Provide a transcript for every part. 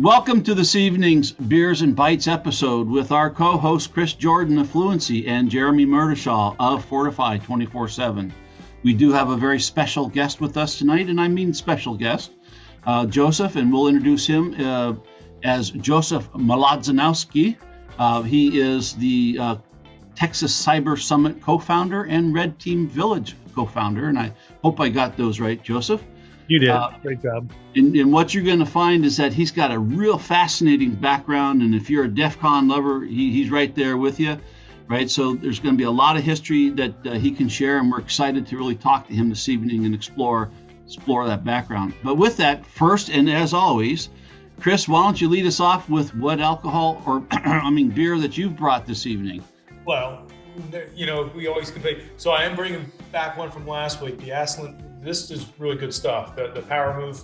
Welcome to this evening's Beers and Bytes episode with our co host Chris Jordan of Fluency and Jeremy Murdishaw of Fortify 24 7. We do have a very special guest with us tonight, and I mean special guest, uh, Joseph, and we'll introduce him uh, as Joseph Mlodzianowski. Uh, he is the uh, Texas Cyber Summit co founder and Red Team Village co founder, and I hope I got those right, Joseph. You did. Uh, Great job. And, and, what you're going to find is that he's got a real fascinating background. And if you're a DEF CON lover, he, he's right there with you, right? So there's going to be a lot of history that uh, he can share. And we're excited to really talk to him this evening and explore explore that background. But with that, first and as always, Chris, why don't you lead us off with what alcohol or, I mean, beer that you've brought this evening? Well, you know, we always compete. So I am bringing back one from last week, the Aslin this is really good stuff. The, the power move,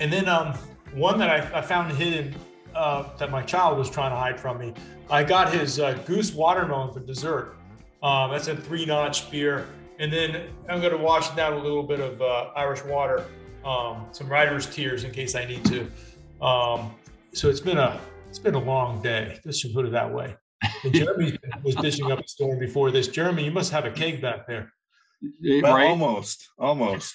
and then um, one that I, I found hidden uh, that my child was trying to hide from me. I got his uh, Gose watermelon for dessert. Um, that's a three notch beer, and then I'm going to wash down with a little bit of uh, Irish water, um, some Writers Tears in case I need to. Um, so it's been a it's been a long day. Let's just put it that way. And Jeremy was dishing up a storm before this. Jeremy, you must have a keg back there. Well, right? Almost, almost.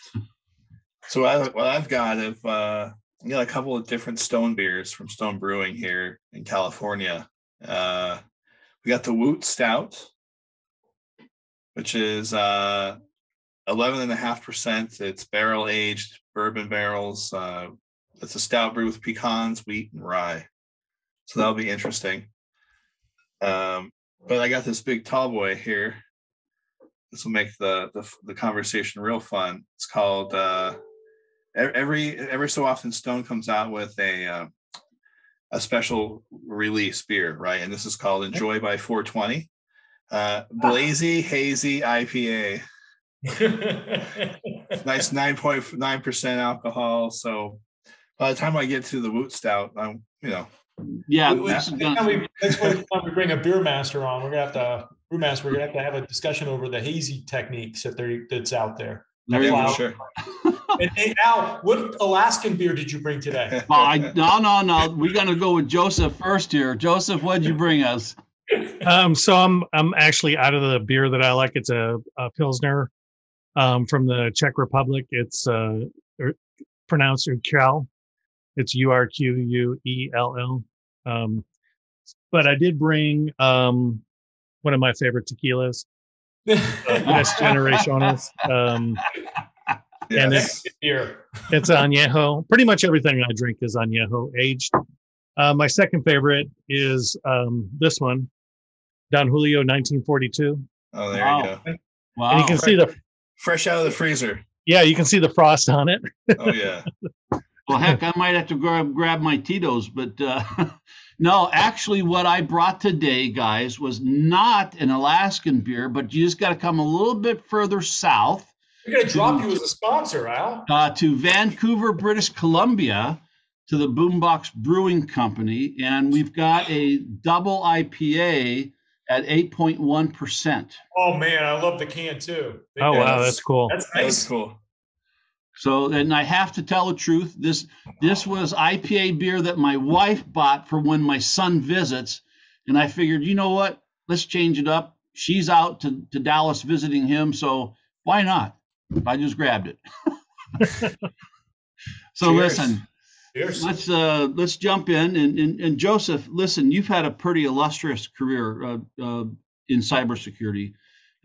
so I, what I've got is uh, I got a couple of different Stone beers from Stone Brewing here in California. Uh, we got the Woot Stout, which is uh, 11.5%. It's barrel aged bourbon barrels. Uh, it's a stout brew with pecans, wheat, and rye. So that'll be interesting. Um, but I got this big tall boy here this will make the, the, the conversation real fun. It's called uh, every every so often Stone comes out with a uh, a special release beer, right? And this is called Enjoy by 420, uh, Blazy Hazy IPA. nice 9.9 percent alcohol. So by the time I get to the Woot Stout, I'm you know. Yeah, next, time we, next time we bring a beer master on, we're gonna have to brewmaster, we're gonna have to have a discussion over the hazy techniques that there that's out there. There yeah, sure. and hey, Al, what Alaskan beer did you bring today? Well, I, no, no, no. We're gonna go with Joseph first here. Joseph, what did you bring us? Um, so I'm I'm actually out of the beer that I like. It's a, a pilsner um, from the Czech Republic. It's uh, er, pronounced Urquell. It's U R Q U E L L. Um, but I did bring um, one of my favorite tequilas. uh, Tres Generaciones. Um, yes. And it's here. it's añejo. Pretty much everything I drink is añejo aged. Uh, my second favorite is um, this one, Don Julio 1942. Oh, there wow. you go. Wow. And you can fresh, see the fresh out of the freezer. Yeah, you can see the frost on it. oh yeah. well, heck, I might have to grab grab my Tito's, but uh, no, actually, what I brought today, guys, was not an Alaskan beer, but you just got to come a little bit further south. We're going to drop you as a sponsor, Al. Uh, to Vancouver, British Columbia, to the Boombox Brewing Company, and we've got a double IPA at 8.1%. Oh, man, I love the can too. Oh, wow, that's cool. That's nice. That's cool. So, and I have to tell the truth. This this was IPA beer that my wife bought for when my son visits, and I figured, you know what? Let's change it up. She's out to, to Dallas visiting him, so why not? I just grabbed it. so Cheers. listen, Cheers. let's uh, let's jump in and, and, and Joseph, listen, you've had a pretty illustrious career uh, uh, in cybersecurity.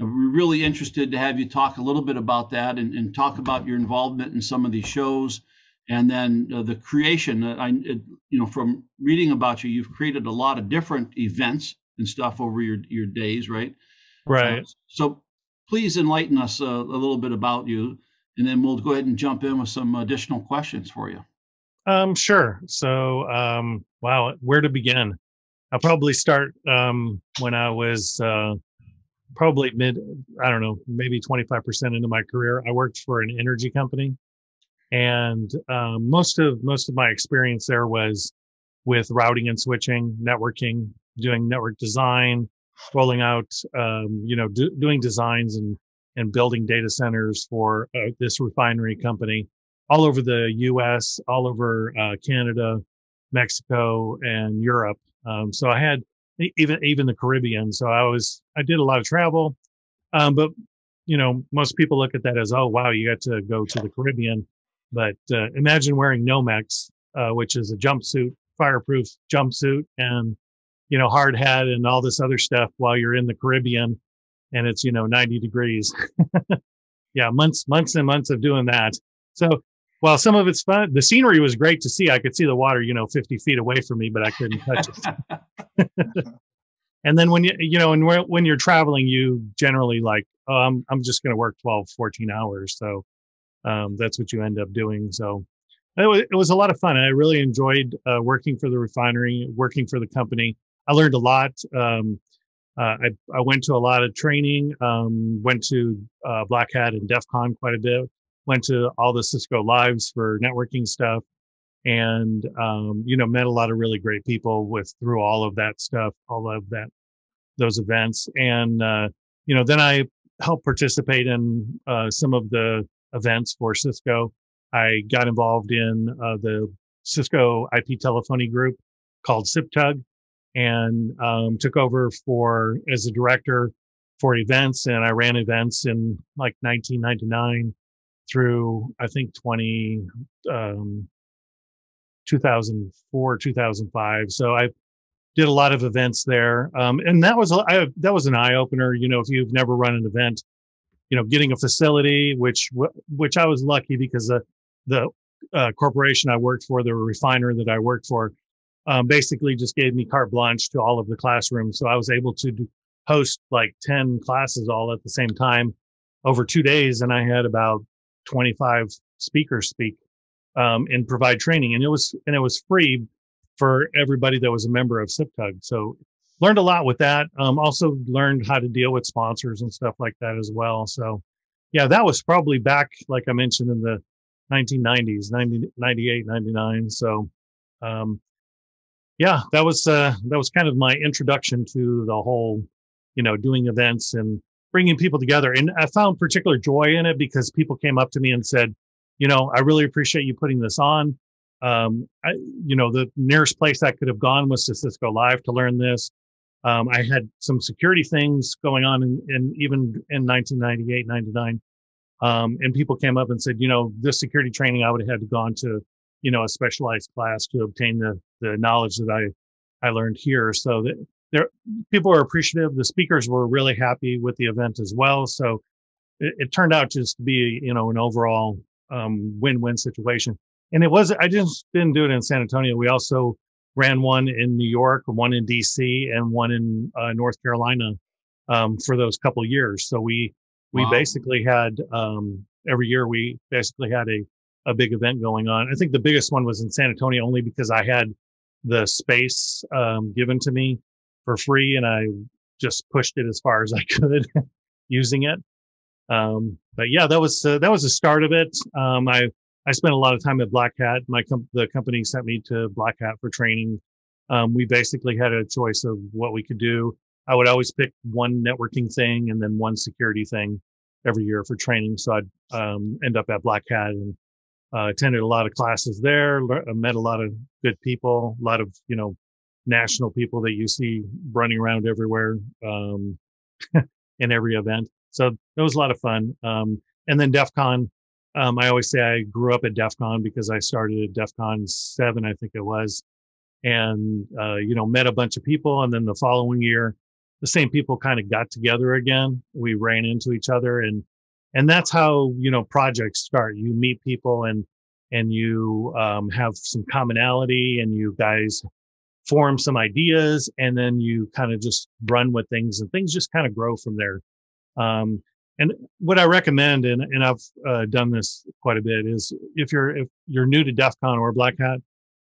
We're really interested to have you talk a little bit about that and, and talk about your involvement in some of these shows, and then uh, the creation. Uh, I, you know, from reading about you, you've created a lot of different events and stuff over your your days, right? Right. Uh, so please enlighten us uh, a little bit about you, and then we'll go ahead and jump in with some additional questions for you. Um, sure. So, um, wow, where to begin? I'll probably start um, when I was uh, probably mid, I don't know, maybe 25% into my career, I worked for an energy company. And um, most of most of my experience there was with routing and switching, networking, doing network design, rolling out, um, you know, do, doing designs and and building data centers for uh, this refinery company all over the U.S., all over uh, Canada, Mexico, and Europe. Um, so I had even even the Caribbean. So I was I did a lot of travel, um, but you know most people look at that as oh wow you got to go to the Caribbean, but uh, imagine wearing Nomex, uh, which is a jumpsuit, fireproof jumpsuit, and you know hard hat and all this other stuff while you're in the Caribbean, and it's you know 90 degrees. yeah, months months and months of doing that. So while some of it's fun, the scenery was great to see. I could see the water, you know, 50 feet away from me, but I couldn't touch it. and then when you, you know, and when you're traveling, you generally like, oh, I'm, I'm just going to work 12, 14 hours. So um, that's what you end up doing. So it was, it was a lot of fun. I really enjoyed uh, working for the refinery, working for the company. I learned a lot. Um, uh, I, I went to a lot of training, um, went to uh, Black Hat and DEF CON quite a bit went to all the Cisco lives for networking stuff and um, you know met a lot of really great people with through all of that stuff all of that those events. And uh, you know then i helped participate in uh, some of the events for cisco. I got involved in uh, the cisco ip telephony group called CIPTUG and um, took over for as a director for events. And i ran events in like 1999 through I think 20 um, 2004 2005 so I did a lot of events there um, and that was I, that was an eye opener you know if you've never run an event you know getting a facility which which I was lucky because the the uh, corporation I worked for the refiner that I worked for um, basically just gave me carte blanche to all of the classrooms so I was able to do, host like 10 classes all at the same time over two days and I had about 25 speakers speak um, and provide training. And it was and it was free for everybody that was a member of CIPTUG. So learned a lot with that. Um, also learned how to deal with sponsors and stuff like that as well. So yeah, that was probably back, like I mentioned, in the 1990s, 90, 98, 99. So um, yeah, that was uh, that was kind of my introduction to the whole, you know, doing events and bringing people together. And I found particular joy in it because people came up to me and said, you know, I really appreciate you putting this on. Um, I, you know, the nearest place I could have gone was to Cisco Live to learn this. Um, I had some security things going on in, in even in 1998, 99. Um, and people came up and said, you know, this security training, I would have had to gone to, you know, a specialized class to obtain the, the knowledge that I, I learned here. So that there people were appreciative. The speakers were really happy with the event as well. So it, it turned out just to be, you know, an overall um, win-win situation. And it was, I just didn't do it in San Antonio. We also ran one in New York, one in DC, and one in uh, North Carolina um, for those couple years. So we we wow. basically had um, every year we basically had a a big event going on. I think the biggest one was in San Antonio only because I had the space um, given to me for free and I just pushed it as far as I could using it. Um, but yeah, that was, uh, that was the start of it. Um, I, I spent a lot of time at Black Hat. My com- the company sent me to Black Hat for training. Um, we basically had a choice of what we could do. I would always pick one networking thing and then one security thing every year for training. So I'd um, end up at Black Hat and uh, attended a lot of classes there, le- met a lot of good people, a lot of you know national people that you see running around everywhere um, in every event. So it was a lot of fun. Um, and then DEF CON, um, I always say I grew up at DEF CON because I started at DEF CON 7, I think it was. And, uh, you know, met a bunch of people. And then the following year, the same people kind of got together again. We ran into each other and, and that's how, you know, projects start. You meet people and, and you um, have some commonality and you guys form some ideas and then you kind of just run with things and things just kind of grow from there. Um, and what I recommend, and, and I've uh, done this quite a bit, is if you're if you're new to DEF CON or Black Hat,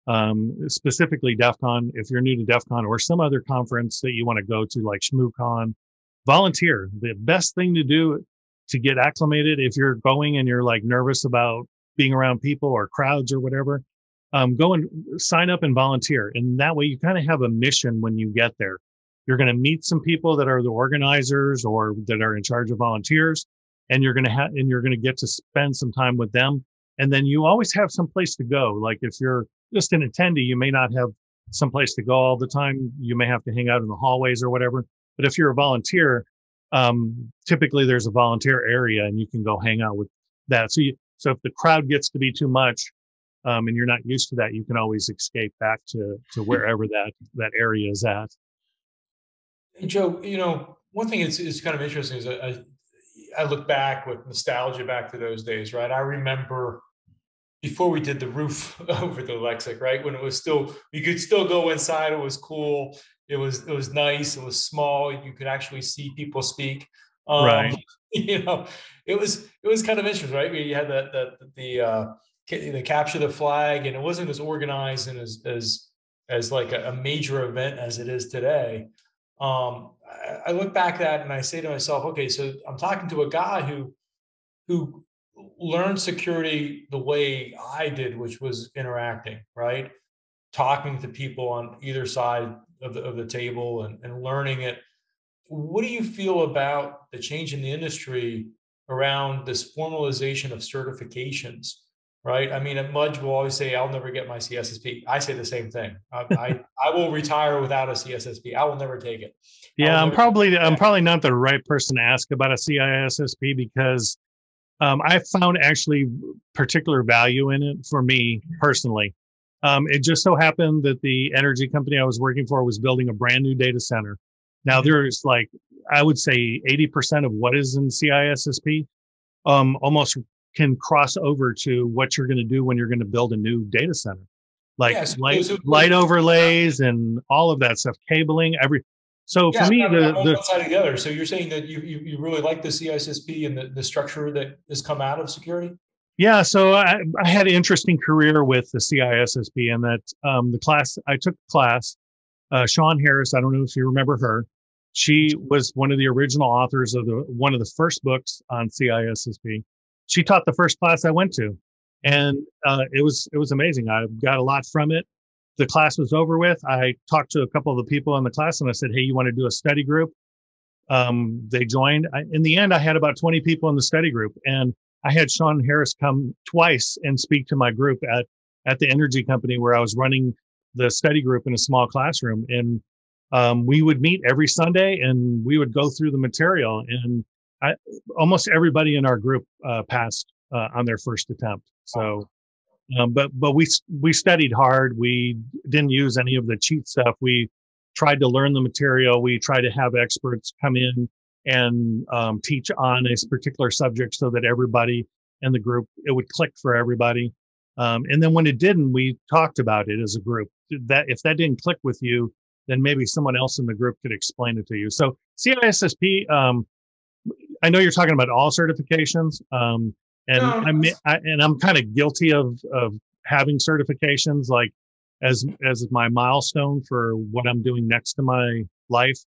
um, specifically DEF CON, if you're new to DEF CON or some other conference that you want to go to, like ShmooCon, volunteer. The best thing to do to get acclimated, if you're going and you're like nervous about being around people or crowds or whatever, um, go and sign up and volunteer. And that way you kind of have a mission when you get there. You're going to meet some people that are the organizers or that are in charge of volunteers, and you're going to have, and you're going to get to spend some time with them. And then you always have some place to go. Like if you're just an attendee, you may not have some place to go all the time. You may have to hang out in the hallways or whatever. But if you're a volunteer, um, typically there's a volunteer area and you can go hang out with that. So you, so if the crowd gets to be too much, um, and you're not used to that, you can always escape back to to wherever that that area is at. Hey, Joe, you know, one thing is is kind of interesting is I, I look back with nostalgia back to those days, right? I remember before we did the roof over the Alexis, right? When it was still, you could still go inside. It was cool. It was, it was nice. It was small. You could actually see people speak. Um, right. You know, it was, it was kind of interesting, right? You had the, the, the, uh, the capture the flag and it wasn't as organized and as, as, as like a, a major event as it is today. Um, I, I look back at that and I say to myself, okay, so I'm talking to a guy who, who learned security the way I did, which was interacting, right? Talking to people on either side of the, of the table and, and learning it. What do you feel about the change in the industry around this formalization of certifications? Right. I mean, Mudge will always say, I'll never get my CISSP. I say the same thing. I, I, I, will retire without a CISSP. I will never take it. Yeah, I'm probably I'm probably not the right person to ask about a CISSP because um, I found actually particular value in it for me personally. Um, it just so happened that the energy company I was working for was building a brand new data center. Now mm-hmm. there's like, I would say 80% of what is in CISSP um, almost can cross over to what you're going to do when you're going to build a new data center. Like yes, light, light overlays and all of that stuff, cabling, every, so for me, the, the side together. So you're saying that you, you, you really like the CISSP and the, the structure that has come out of security? Yeah, so I, I had an interesting career with the CISSP and that um, the class I took class, uh, Shon Harris. I don't know if you remember her. She was one of the original authors of the one of the first books on CISSP. She taught the first class I went to, and uh, it was it was amazing. I got a lot from it the class was over with, I talked to a couple of the people in the class and I said, Hey, you want to do a study group? Um, they joined. I, in the end, I had about 20 people in the study group and I had Shon Harris come twice and speak to my group at, at the energy company where I was running the study group in a small classroom. And um, we would meet every Sunday and we would go through the material. And I, almost everybody in our group uh, passed uh, on their first attempt. So um, but but we we studied hard. We didn't use any of the cheat stuff. We tried to learn the material. We tried to have experts come in and um, teach on a particular subject so that everybody in the group it would click for everybody. Um, and then when it didn't, we talked about it as a group. That if that didn't click with you, then maybe someone else in the group could explain it to you. So CISSP, um, I know you're talking about all certifications. Um, and. I'm I, and I'm kind of guilty of of having certifications like as as my milestone for what I'm doing next to my life.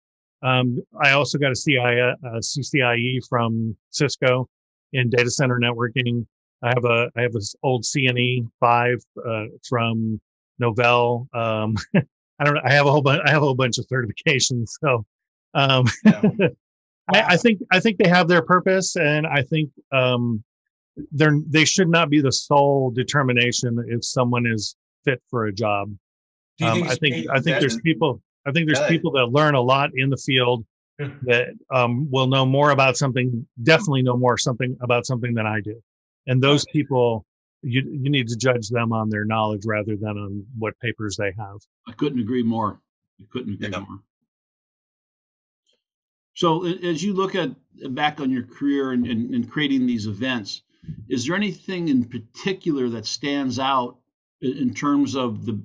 Um, I also got a, CI, a CCIE from Cisco in data center networking. I have a I have this old CNE five uh, from Novell. Um, I don't know. I have a whole bunch. I have a whole bunch of certifications. So um, yeah. I, I, think I think they have their purpose, and I think um, they're they should not be the sole determination if someone is fit for a job. Um, I think I think there's people I think there's people that learn a lot in the field that um, will know more about something, definitely know more something about something than I do. And those people, you you need to judge them on their knowledge rather than on what papers they have. I couldn't agree more. I couldn't agree yeah. more. So as you look at back on your career and, and, and creating these events, is there anything in particular that stands out in terms of the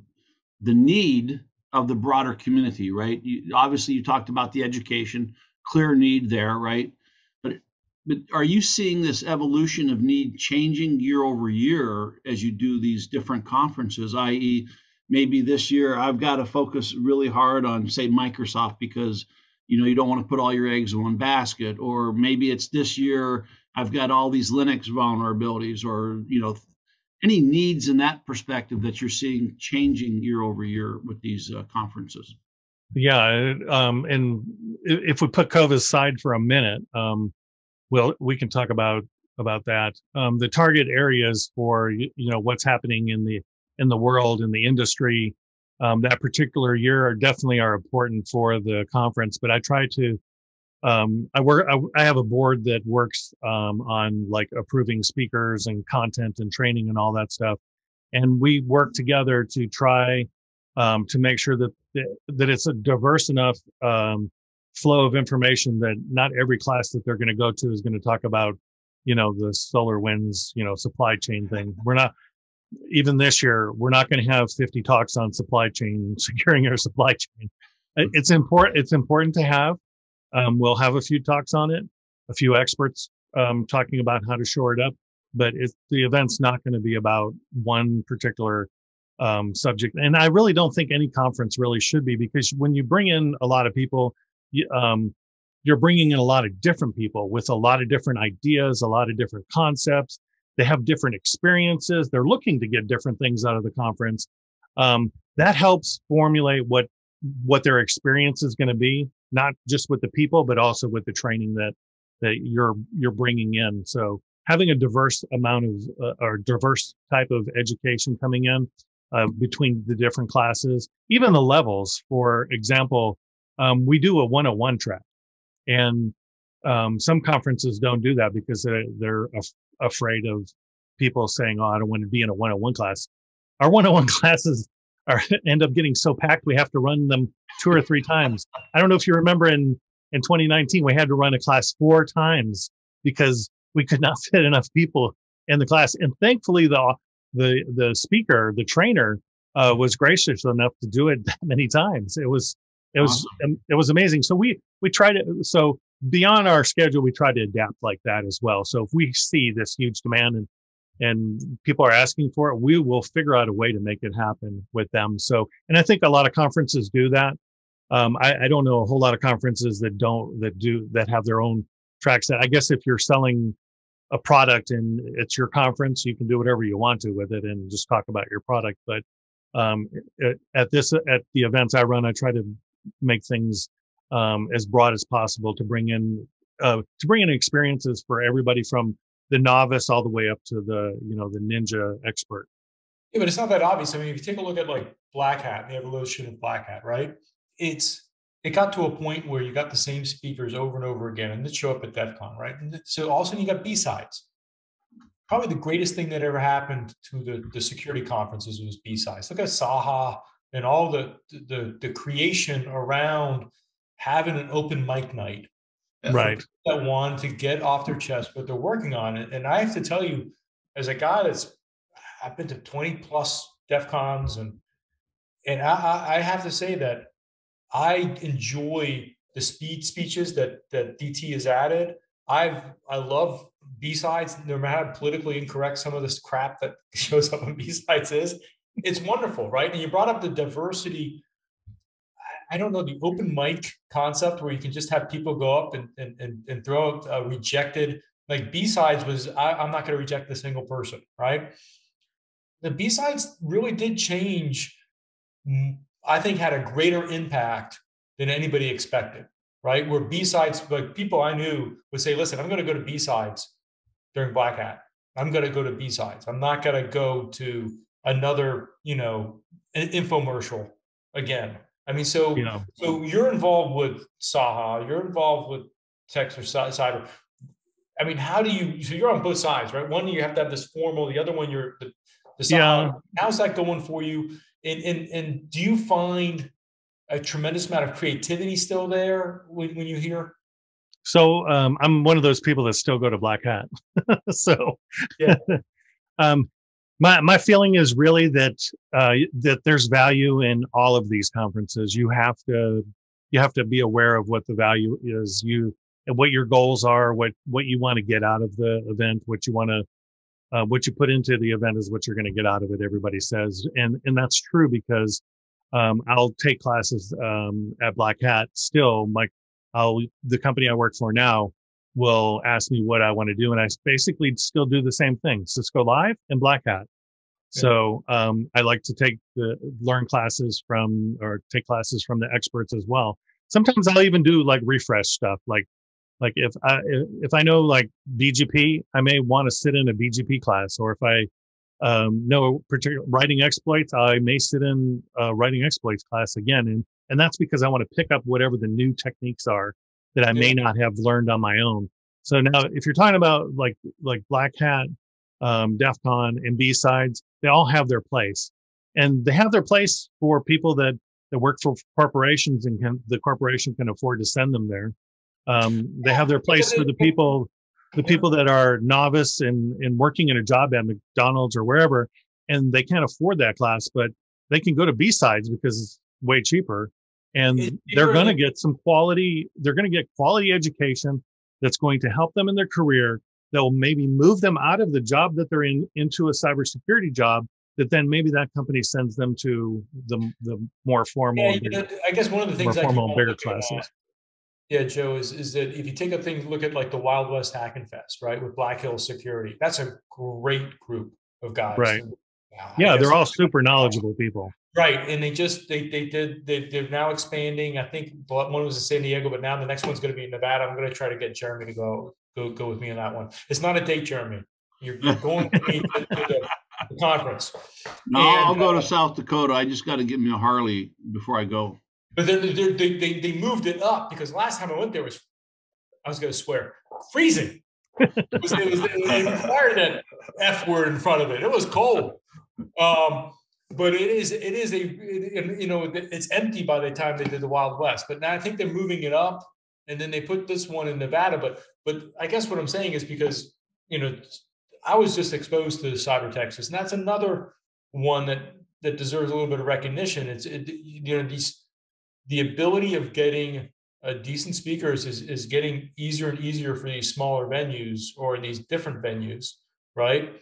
the need of the broader community? Right. You, obviously, you talked about the education, clear need there, right? But but are you seeing this evolution of need changing year over year as you do these different conferences? I.e., maybe this year I've got to focus really hard on say Microsoft because you know you don't want to put all your eggs in one basket, or maybe it's this year I've got all these Linux vulnerabilities or, you know, any needs in that perspective that you're seeing changing year over year with these uh, conferences? Yeah, um, and if we put COVID aside for a minute, um, well, we can talk about about that. Um, the target areas for you know what's happening in the in the world in the industry um, that particular year are definitely are important for the conference. But I try to um, I work I, I, have a board that works um, on like approving speakers and content and training and all that stuff, and we work together to try um, to make sure that that it's a diverse enough um, flow of information that not every class that they're going to go to is going to talk about you know the SolarWinds you know supply chain thing we're not even this year we're not going to have 50 talks on supply chain securing our supply chain it's important it's important to have um, we'll have a few talks on it a few experts um, talking about how to shore it up but the event's not going to be about one particular um, subject and i really don't think any conference really should be because when you bring in a lot of people um, you're bringing in a lot of different people with a lot of different ideas, a lot of different concepts. They have different experiences. They're looking to get different things out of the conference. Um, that helps formulate what what their experience is going to be, not just with the people, but also with the training that that you're you're bringing in. So having a diverse amount of uh, or diverse type of education coming in uh, between the different classes, even the levels. For example, um, we do a 101 track. And um, some conferences don't do that because they're, they're afraid of people saying, oh, I don't want to be in a 101 class. Our 101 classes are end up getting so packed we have to run them two or three times. I don't know if you remember in, in 2019, we had to run a class four times because we could not fit enough people in the class. And thankfully, the the the speaker, the trainer, uh, was gracious enough to do it that many times. It was it was it was amazing. So we we tried it. so beyond our schedule, we try to adapt like that as well. So if we see this huge demand and and people are asking for it, we will figure out a way to make it happen with them. So and I think a lot of conferences do that. Um, I, I don't know a whole lot of conferences that don't that do that have their own tracks. That I guess if you're selling a product and it's your conference, you can do whatever you want to with it and just talk about your product. But um, at this at the events I run, I try to make things um, as broad as possible to bring in uh, to bring in experiences for everybody from the novice all the way up to the you know the ninja expert. Yeah, but it's not that obvious. I mean, if you take a look at like Black Hat, the evolution of Black Hat, right? It's it got to a point where you got the same speakers over and over again, and they show up at DEF CON, right? And so all of a sudden you got B sides. Probably the greatest thing that ever happened to the, the security conferences was B sides. Look at Saha, and all the the the creation around having an open mic night right that want to get off their chest what they're working on it. and i have to tell you as a guy that's i've been to 20 plus def cons and and I, I have to say that i enjoy the speed speeches that that dt has added i've i love b-sides no matter how politically incorrect some of this crap that shows up on b-sides is it's wonderful, right? And you brought up the diversity. I don't know the open mic concept where you can just have people go up and and and, and throw out uh, rejected. Like B sides was I, I'm not going to reject a single person, right? The B sides really did change. I think had a greater impact than anybody expected, right? Where B sides, like people I knew would say, "Listen, I'm going to go to B sides during Black Hat. I'm going to go to B sides. I'm not going to go to another, you know, infomercial again. I mean, so yeah. so you're involved with Saha, you're involved with Texas Cyber. I mean, how do you? So you're on both sides, right? One, you have to have this formal. The other one, you're the, the Saha. Yeah. How's that going for you? And and and do you find a tremendous amount of creativity still there when, when you hear? So um, I'm one of those people that still go to Black Hat. so yeah. um, my my feeling is really that uh, that there's value in all of these conferences. You have to you have to be aware of what the value is. You and what your goals are, what what you want to get out of the event, what you want to uh, what you put into the event is what you're going to get out of it. Everybody says, and and that's true because um, I'll take classes um, at Black Hat. Still, my I'll the company I work for now will ask me what I want to do. And I basically still do the same thing, Cisco Live and Black Hat. So um, I like to take the learn classes from or take classes from the experts as well. Sometimes I'll even do like refresh stuff, like like if I if I know like BGP, I may want to sit in a BGP class, or if I um, no particular writing exploits. I may sit in uh, writing exploits class again, and and that's because I want to pick up whatever the new techniques are that I may not have learned on my own. So now, if you're talking about like like Black Hat, um, DEF CON, and B sides, they all have their place, and they have their place for people that that work for corporations and can, the corporation can afford to send them there. Um, they have their place for the people the people that are novice in in working in a job at McDonald's or wherever, and they can't afford that class, but they can go to B sides because it's way cheaper, and it, they're going to get some quality. They're going to get quality education that's going to help them in their career. That will maybe move them out of the job that they're in into a cybersecurity job. That then maybe that company sends them to the the more formal. Yeah, you know, I guess one of the things more formal bigger classes. Yeah, Joe, is, is that if you take a thing, look at like the Wild West Hacking Fest, right, with Black Hills Security, that's a great group of guys. Right. And, yeah, they're all super knowledgeable people. Right, and they just they they did they they're now expanding. I think one was in San Diego, but now the next one's going to be in Nevada. I'm going to try to get Jeremy to go go go with me on that one. It's not a date, Jeremy. You're, you're going to, to, the, the, conference. No, and, I'll go to uh, South Dakota. I just got to get me a Harley before I go. But then they, they, they moved it up because last time I went there was, I was going to swear, freezing. It was, it was, they required that F word in front of it. It was cold. Um, but it is, it is a, it, you know, it's empty by the time they did the Wild West. But now I think they're moving it up and then they put this one in Nevada. But, but I guess what I'm saying is because, you know, I was just exposed to Cyber Texas, and that's another one that that deserves a little bit of recognition. It's it, you know these the ability of getting a decent speakers is, is getting easier and easier for these smaller venues or these different venues, right?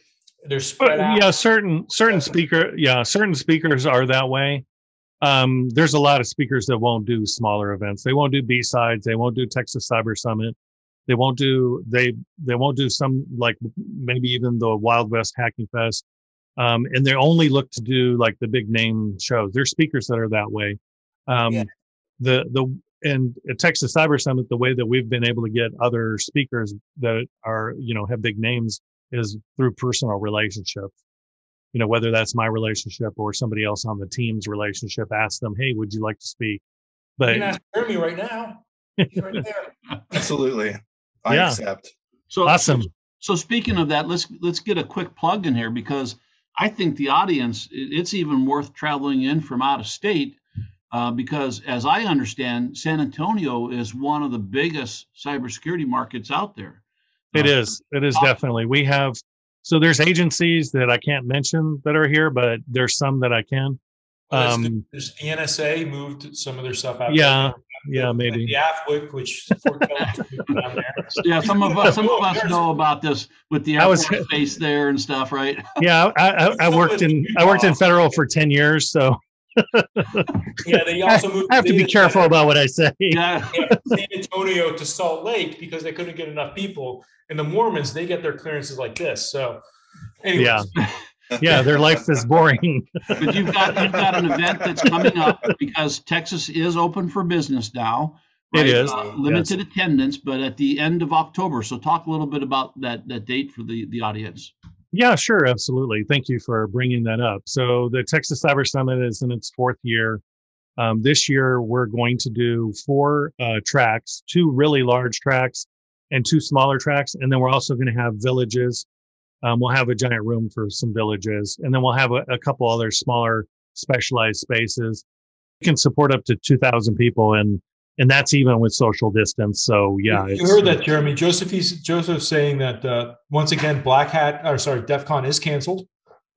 They're spread out. Yeah, certain certain speaker, yeah, certain speakers are that way. Um, there's a lot of speakers that won't do smaller events. They won't do B sides. They won't do Texas Cyber Summit. They won't do they they won't do some like maybe even the Wild West Hacking Fest. Um, and they only look to do like the big name shows. There's speakers that are that way. Um, yeah. The the and at Texas Cyber Summit, the way that we've been able to get other speakers that are you know have big names is through personal relationships. You know, whether that's my relationship or somebody else on the team's relationship, ask them, "Hey, would you like to speak?" But you can ask Jeremy right now. right Absolutely, I yeah. accept. So awesome. So speaking of that, let's let's get a quick plug in here because I think the audience it's even worth traveling in from out of state uh, because, as I understand, San Antonio is one of the biggest cybersecurity markets out there. It uh, is. It is definitely. We have so there's agencies that I can't mention that are here, but there's some that I can. Um, there's the NSA moved some of their stuff out. Yeah, there. yeah, maybe the AFWIC, which yeah, some of us some of us know about this with the Air Force Base there and stuff, right? Yeah, I, I, I worked in I worked in federal for ten years, so yeah, they also moved. I have to be careful about what I say. Yeah. San Antonio to Salt Lake because they couldn't get enough people. And the Mormons, they get their clearances like this. So, anyways. yeah. yeah, their life is boring. but you've got you've got an event that's coming up because Texas is open for business now. Right? It is uh, limited yes. attendance, but at the end of October. So talk a little bit about that that date for the the audience. Yeah, sure, absolutely. Thank you for bringing that up. So the Texas Cyber Summit is in its fourth year. Um, this year, we're going to do four uh, tracks, two really large tracks and two smaller tracks. And then we're also going to have villages. Um, we'll have a giant room for some villages. And then we'll have a, a couple other smaller specialized spaces. We can support up to 2,000 people. And and that's even with social distance. So yeah, you heard that, Jeremy. Joseph, he's Joseph saying that uh, once again, Black Hat or sorry, DEF CON is canceled.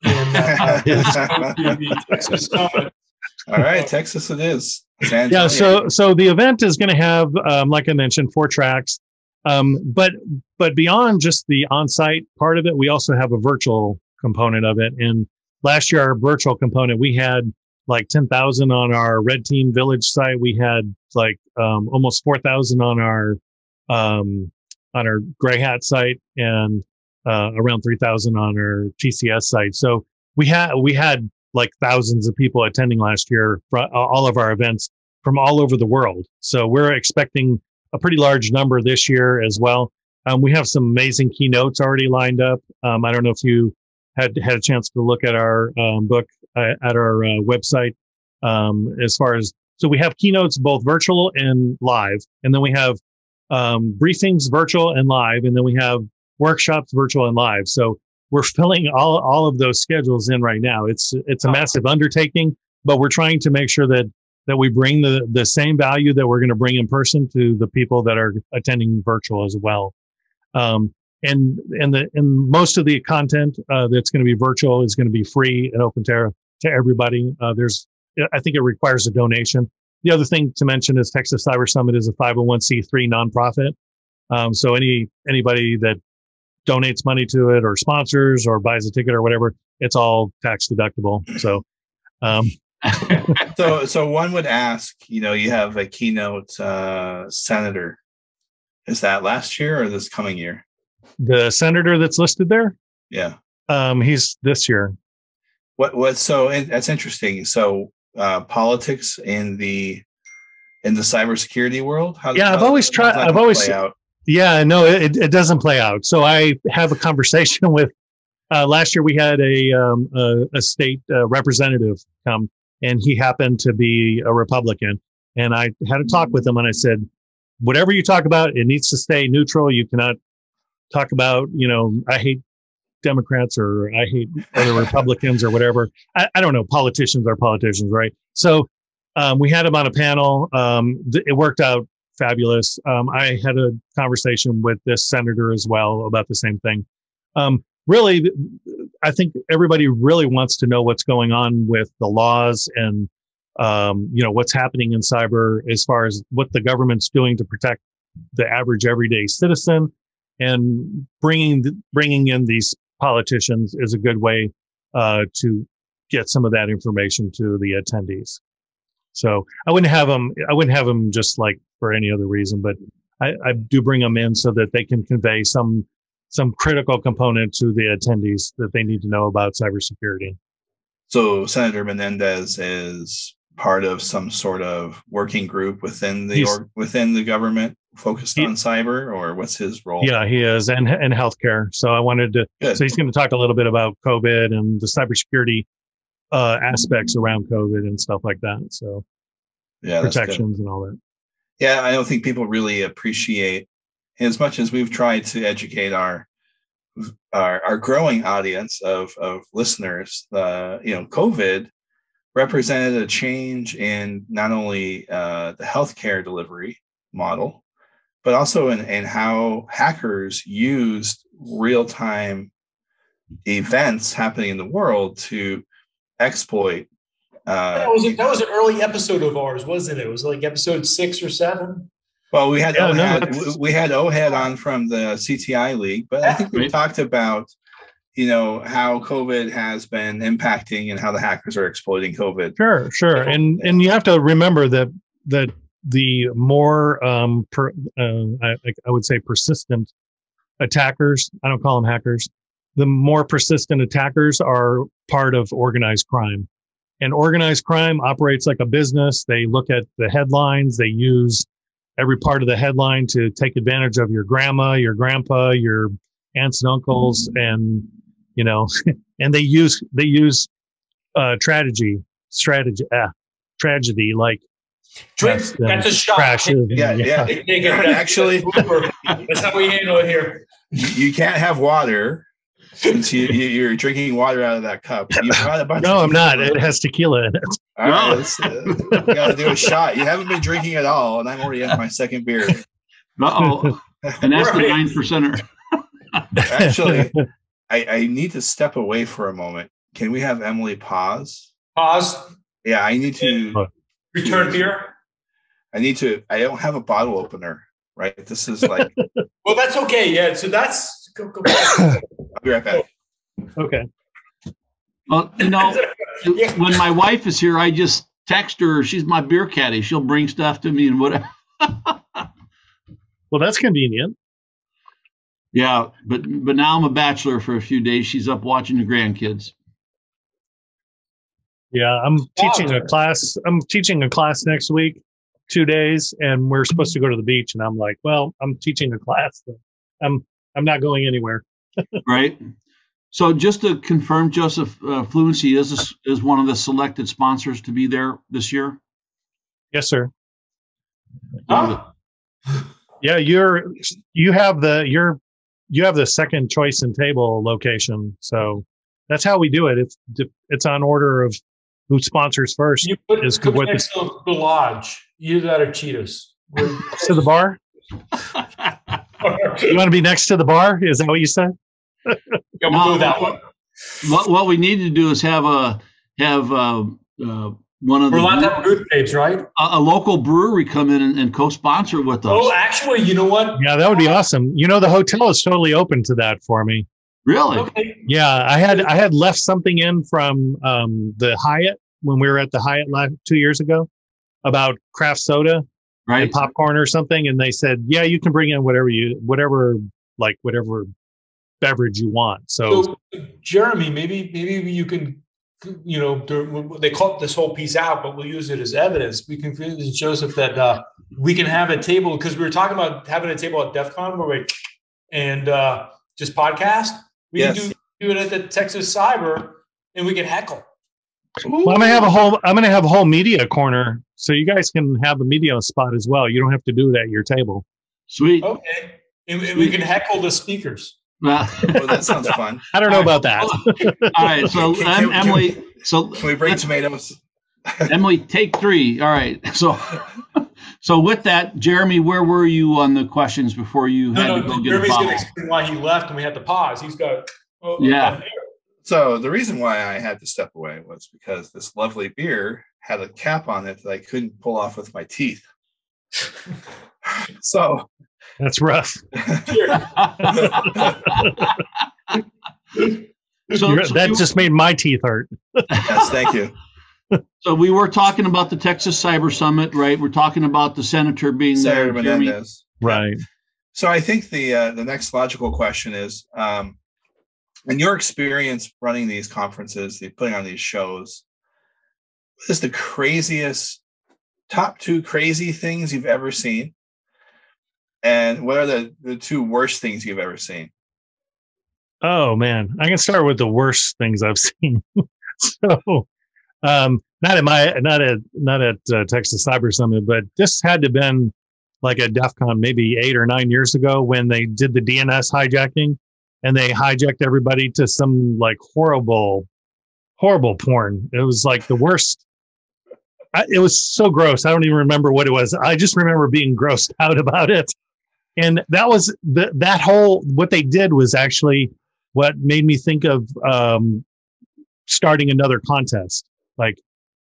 And, uh, Texas All right, Texas it is. Yeah, so so the event is going to have, um, like I mentioned, four tracks. Um, but but beyond just the on-site part of it, we also have a virtual component of it. And last year, our virtual component, we had like 10,000 on our red team village site. We had like um, almost 4,000 on our um, on our gray hat site and uh, around 3,000 on our TCS site. So we had we had like thousands of people attending last year for all of our events from all over the world. So we're expecting a pretty large number this year as well. Um, we have some amazing keynotes already lined up. Um, I don't know if you had had a chance to look at our um, book uh, at our uh, website. Um, as far as so, we have keynotes both virtual and live, and then we have um, briefings virtual and live, and then we have workshops virtual and live. So we're filling all all of those schedules in right now. It's it's a massive undertaking, but we're trying to make sure that that we bring the the same value that we're going to bring in person to the people that are attending virtual as well. Um, and and the and most of the content uh, that's going to be virtual is going to be free and open to to everybody. Uh, there's I think it requires a donation. The other thing to mention is Texas Cyber Summit is a 501c3 nonprofit. Um, so any anybody that donates money to it or sponsors or buys a ticket or whatever, it's all tax deductible. So, um, so so one would ask, you know, you have a keynote uh, senator. Is that last year or this coming year? The senator that's listed there? Yeah. Um, he's this year. What what so that's interesting. So uh, politics in the in the cybersecurity world? How, yeah, I've always tried I've always out? Yeah, no, it, it doesn't play out. So I have a conversation with uh, last year we had a um, a, a, state uh, representative come and he happened to be a Republican and I had a talk with him and I said whatever you talk about it needs to stay neutral you cannot talk about, you know, I hate Democrats or I hate other Republicans or whatever. I, I, don't know. Politicians are politicians, right? So um, we had him on a panel. Um, th- it worked out fabulous. Um, I had a conversation with this senator as well about the same thing. Um, really, I think everybody really wants to know what's going on with the laws and um, you know what's happening in cyber as far as what the government's doing to protect the average everyday citizen and bringing bringing in these politicians is a good way uh, to get some of that information to the attendees. So I wouldn't have them. I wouldn't have them just like for any other reason, but I, I do bring them in so that they can convey some some critical component to the attendees that they need to know about cybersecurity. So Senator Menendez is part of some sort of working group within the or, within the government focused he, on cyber or what's his role? Yeah, he is and and healthcare. So I wanted to Good. so he's going to talk a little bit about COVID and the cybersecurity uh, aspects around COVID and stuff like that. So yeah, protections and all that. Yeah, I don't think people really appreciate as much as we've tried to educate our our, our growing audience of of listeners. Uh, you know, COVID represented a change in not only uh, the healthcare delivery model, but also in, in how hackers used real time events happening in the world to exploit. Uh, that, was a, that was an early episode of ours, wasn't it? It was like episode six or seven. Well, we had yeah, OHAD, no, we had OHAD on from the CTI League, but I think we talked about you know how COVID has been impacting and how the hackers are exploiting COVID. Sure, sure, and and you have to remember that that the more um, per, uh, I, I, would say persistent attackers i don't call them hackers the more persistent attackers are part of organized crime. And organized crime operates like a business. They look at the headlines. They use every part of the headline to take advantage of your grandma your grandpa your aunts and uncles and you know and they use they use uh tragedy strategy uh, tragedy like Drink. That's, that's a shot. Crashes. Yeah, yeah. yeah. Actually, that's how we handle it here. You can't have water since you, you, are drinking water out of that cup. no, I'm not. It has tequila in it. All right, let's, uh, gotta do a shot. You haven't been drinking at all, and I'm already at my second beer. Uh oh, and that's the nine percenter. Actually, I, I need to step away for a moment. Can we have Emily pause? Pause. Yeah, I need to return beer. I need to. I don't have a bottle opener. Right. This is like. well, that's okay. Yeah. So that's. Go, go I'll be right back. Okay. Well, you know, when my wife is here, I just text her. She's my beer caddy. She'll bring stuff to me and whatever. well, that's convenient. Yeah, but but now I'm a bachelor for a few days. She's up watching the grandkids. Yeah, I'm teaching a class. I'm teaching a class next week, two days, and we're supposed to go to the beach. And I'm like, well, I'm teaching a class. I'm I'm not going anywhere. right. So just to confirm, Joseph, uh, Fluency is is one of the selected sponsors to be there this year. Yes, sir. Oh. Yeah, you're you have the you're you have the second choice and table location. So that's how we do it. It's it's on order of who sponsors first. You put is what next the, to the lodge. Either that or Cheetos. to the bar. you want to be next to the bar? Is that what you said? yeah, we'll no, do that one. What, what we need to do is have a have a, uh, one of We're the allowed booth tapes, right? A, a, local brewery come in and, and, co-sponsor with us. Oh, actually, you know what? Yeah, that would be awesome. You know, the hotel is totally open to that for me. Really? Okay. Yeah, I had I had left something in from um, the Hyatt when we were at the Hyatt last, two years ago about craft soda right. and popcorn or something, and they said, yeah, you can bring in whatever you whatever like whatever beverage you want. So, so Jeremy, maybe maybe you can you know, they cut this whole piece out, but we'll use it as evidence. We can convince Joseph that uh, we can have a table because we were talking about having a table at DEF CON where we and uh, just podcast. We yes. can do, do it at the Texas Cyber and we can heckle. Well, I'm gonna have a whole. I'm gonna have a whole media corner, so you guys can have a media spot as well. You don't have to do it at your table. Sweet. Okay, and, and we can heckle the speakers. Well, well, that sounds fun. I don't know about that. All right, so can, can, Emily, can so can we um, bring tomatoes? Emily, take three. All right, so so with that, Jeremy, where were you on the questions before you had no, to go get Jeremy's a going to explain why he left and we had to pause. He's got oh, oh yeah. Oh, so the reason why I had to step away was because this lovely beer had a cap on it that I couldn't pull off with my teeth. so that's rough. so, that so just made my teeth hurt. yes, thank you. So we were talking about the Texas Cyber Summit, right? We're talking about the senator being Senator there. Menendez. Right. So I think the uh, the next logical question is, um, in your experience running these conferences, the, putting on these shows, what is the craziest top two crazy things you've ever seen? And what are the, the two worst things you've ever seen? Oh man, I can start with the worst things I've seen. so, um, not at my, not at, not at uh, Texas Cyber Summit, but this had to been like at DEF CON maybe eight or nine years ago when they did the DNS hijacking and they hijacked everybody to some like horrible, horrible porn. It was like the worst. I, it was so gross. I don't even remember what it was. I just remember being grossed out about it and that was the, that whole what they did was actually what made me think of um, starting another contest like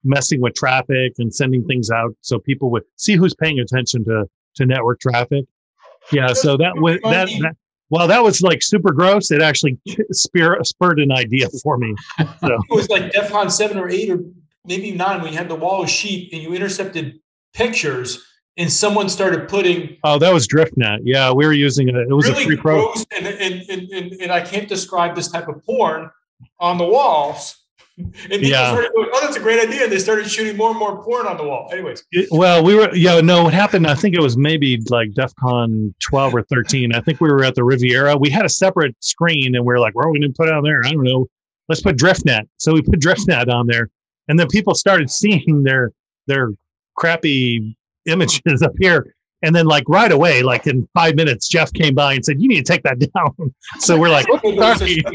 messing with traffic and sending things out so people would see who's paying attention to to network traffic. Yeah so that was that, that well that was like super gross. It actually spur, spurred an idea for me so. it was like def con 7 or 8 or maybe 9 when you had the wall of sheep and you intercepted pictures and someone started putting oh that was driftnet. Yeah we were using it it was really a free pro and, and, and, and, and i can't describe this type of porn on the walls. And people yeah. started going, oh that's a great idea. And they started shooting more and more porn on the wall. Anyways. It, well we were yeah no what happened i think it was maybe like def con 12 or 13 i think we were at the riviera. We had a separate screen and we are like what are we going to put on there? I don't know. Let's put driftnet. So we put driftnet on there. And then people started seeing their their crappy images up here. And then, like right away, like in five minutes, Jeff came by and said, "You need to take that down." So we're like, "Sorry."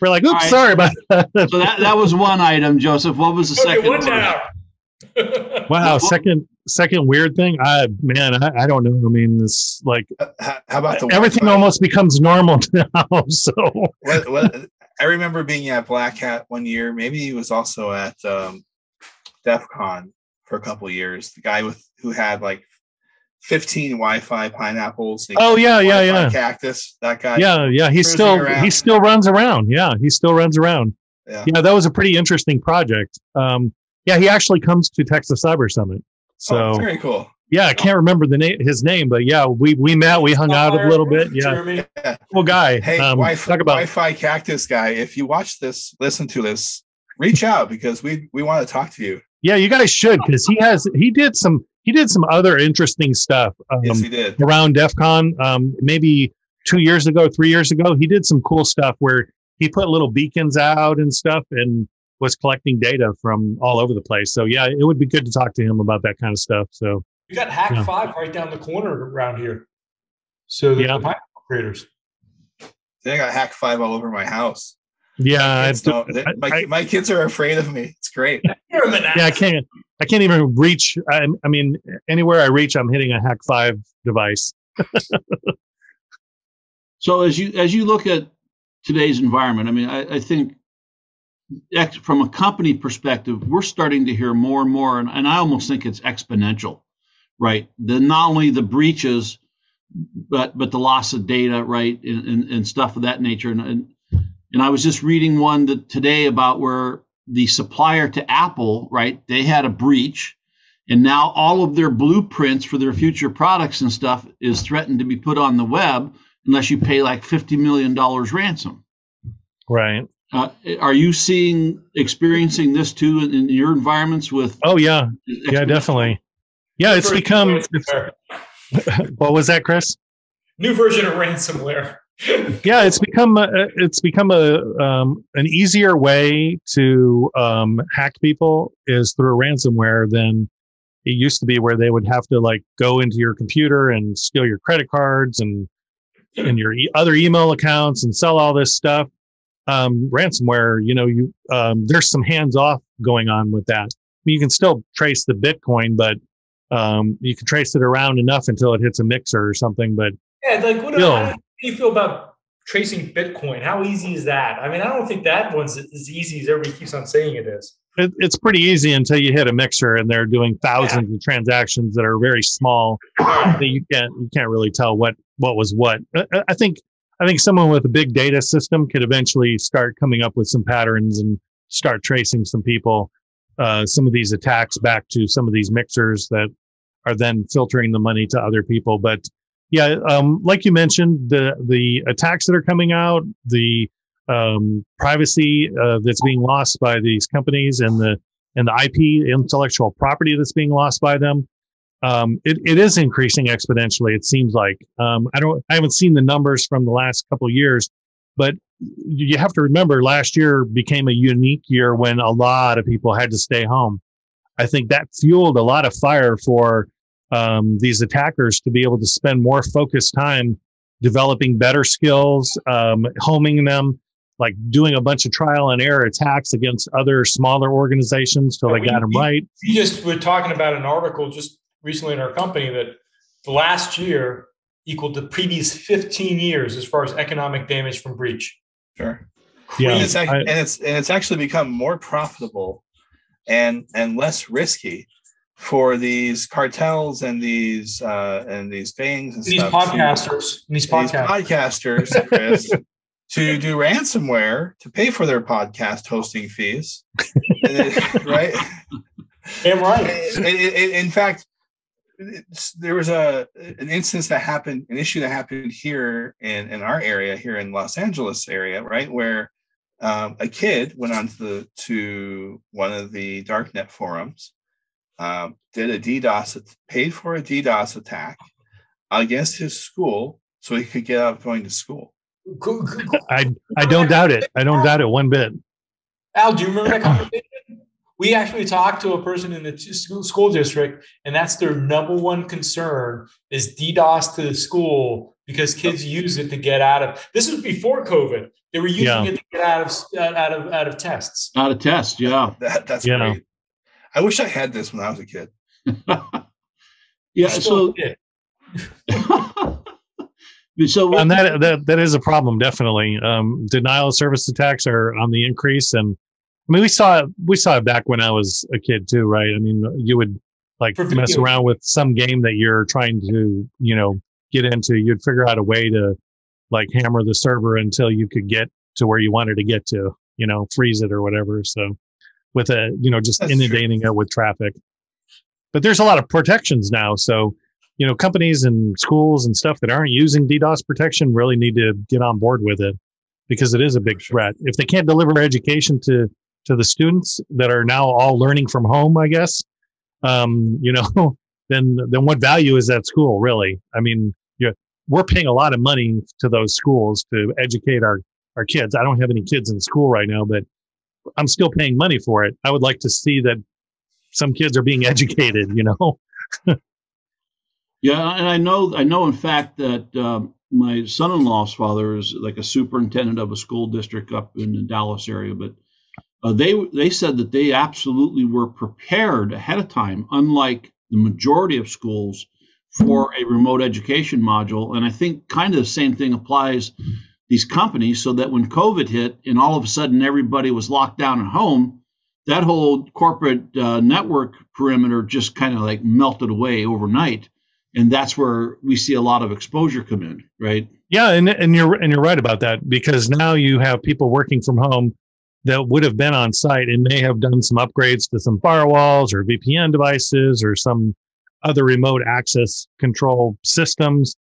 we're like, "Oops, right. sorry about that." so that that was one item, Joseph. What was the okay, second? One now. wow, second second weird thing. I man, I, I don't know. I mean, it's like how about the everything Wi-Fi? almost becomes normal now. So what, what, I remember being at Black Hat one year. Maybe he was also at um, DEF CON for a couple years. The guy with who had like 15 Wi-Fi pineapples. Oh yeah, yeah, yeah. Cactus. That guy. Yeah, yeah. He still around. he still runs around. Yeah, he still runs around. Yeah. yeah, that was a pretty interesting project. Um, yeah, he actually comes to Texas Cyber Summit. So oh, very cool. Yeah, I can't remember the name, his name, but yeah, we we met, we hung out a little bit. Yeah, yeah. cool guy. Hey, um, Wi-Fi, talk about Wi-Fi cactus guy. If you watch this, listen to this, reach out because we we want to talk to you. Yeah, you guys should because he has he did some he did some other interesting stuff. Um, yes, he did around DEF CON. Um, maybe two years ago, three years ago, he did some cool stuff where he put little beacons out and stuff and was collecting data from all over the place. So yeah, it would be good to talk to him about that kind of stuff. So we got Hack yeah. Five right down the corner around here. So the, yeah. the creators. They got Hak5 all over my house. Yeah, my, my, my kids are afraid of me. It's great. yeah, I can't. I can't even reach. I, I mean, anywhere I reach, I'm hitting a Hak5 device. so as you as you look at today's environment, I mean, I, I think from a company perspective, we're starting to hear more and more, and, and I almost think it's exponential, right? The not only the breaches, but but the loss of data, right, and, and, and stuff of that nature. And, and and I was just reading one that today about where the supplier to Apple, right, they had a breach, and now all of their blueprints for their future products and stuff is threatened to be put on the web unless you pay like fifty million dollars ransom. Right. Uh, are you seeing experiencing this too in, in your environments with? Oh yeah, yeah, definitely. Yeah, it's become. It's, what was that, Chris? New version of ransomware. Yeah, it's become a, it's become a um, an easier way to um, hack people is through ransomware than it used to be, where they would have to like go into your computer and steal your credit cards and and your e- other email accounts and sell all this stuff um, ransomware, you know, you um, there's some hands off going on with that. You can still trace the Bitcoin, but um, you can trace it around enough until it hits a mixer or something. But yeah, like what, still, you feel about tracing Bitcoin? How easy is that? I mean, I don't think that one's as easy as everybody keeps on saying it is. It, it's pretty easy until you hit a mixer and they're doing thousands yeah. of transactions that are very small. that you can't you can't really tell what what was what. I, I think I think someone with a big data system could eventually start coming up with some patterns and start tracing some people, uh, some of these attacks back to some of these mixers that are then filtering the money to other people. But yeah, um, like you mentioned, the the attacks that are coming out, the um, privacy uh, that's being lost by these companies, and the and the IP intellectual property that's being lost by them um, it, it is increasing exponentially. It seems like um, I don't I haven't seen the numbers from the last couple years, but you have to remember last year became a unique year when a lot of people had to stay home. I think that fueled a lot of fire for um, these attackers to be able to spend more focused time developing better skills, um, homing them, like doing a bunch of trial and error attacks against other smaller organizations till yeah, they got them right. You just were talking about an article just recently in our company that the last year equaled the previous 15 years as far as economic damage from breach. Sure. Yeah, and it's, and it's and it's actually become more profitable and and less risky for these cartels and these uh, and these things and these stuff podcasters, to, these, podcasters, these podcasters, Chris, to do ransomware to pay for their podcast hosting fees, right? Damn right. in fact, there was a an instance that happened, an issue that happened here in in our area, here in Los Angeles area, right, where um, a kid went on to the to one of the darknet forums, um, did a DDoS, paid for a DDoS attack against his school so he could get out of going to school. I I don't doubt it. I don't doubt it one bit. Al, do you remember that conversation? we actually talked to a person in the school district and that's their number one concern is ddos to the school because kids use it to get out of this was before covid they were using yeah. it to get out of out of out of tests out of tests yeah that, that's yeah. great i wish i had this when i was a kid yeah so so and that, that that is a problem definitely um, denial of service attacks are on the increase and I mean, we saw we saw it back when I was a kid too, right? I mean, you would like mess around with some game that you're trying to, you know, get into. You'd figure out a way to like hammer the server until you could get to where you wanted to get to, you know, freeze it or whatever. So with a, you know, just That's inundating true. it with traffic. But there's a lot of protections now. So, you know, companies and schools and stuff that aren't using DDoS protection really need to get on board with it because it is a big threat. If they can't deliver education to to the students that are now all learning from home, I guess, um, you know, then then what value is that school really? I mean, you we're paying a lot of money to those schools to educate our our kids. I don't have any kids in school right now, but I'm still paying money for it. I would like to see that some kids are being educated. You know. yeah, and I know I know in fact that um, my son-in-law's father is like a superintendent of a school district up in the Dallas area, but uh, they they said that they absolutely were prepared ahead of time, unlike the majority of schools, for a remote education module. And I think kind of the same thing applies these companies, so that when COVID hit and all of a sudden everybody was locked down at home, that whole corporate uh, network perimeter just kind of like melted away overnight and that's where we see a lot of exposure come in, right? Yeah, and and you're and you're right about that because now you have people working from home that would have been on site and may have done some upgrades to some firewalls or VPN devices or some other remote access control systems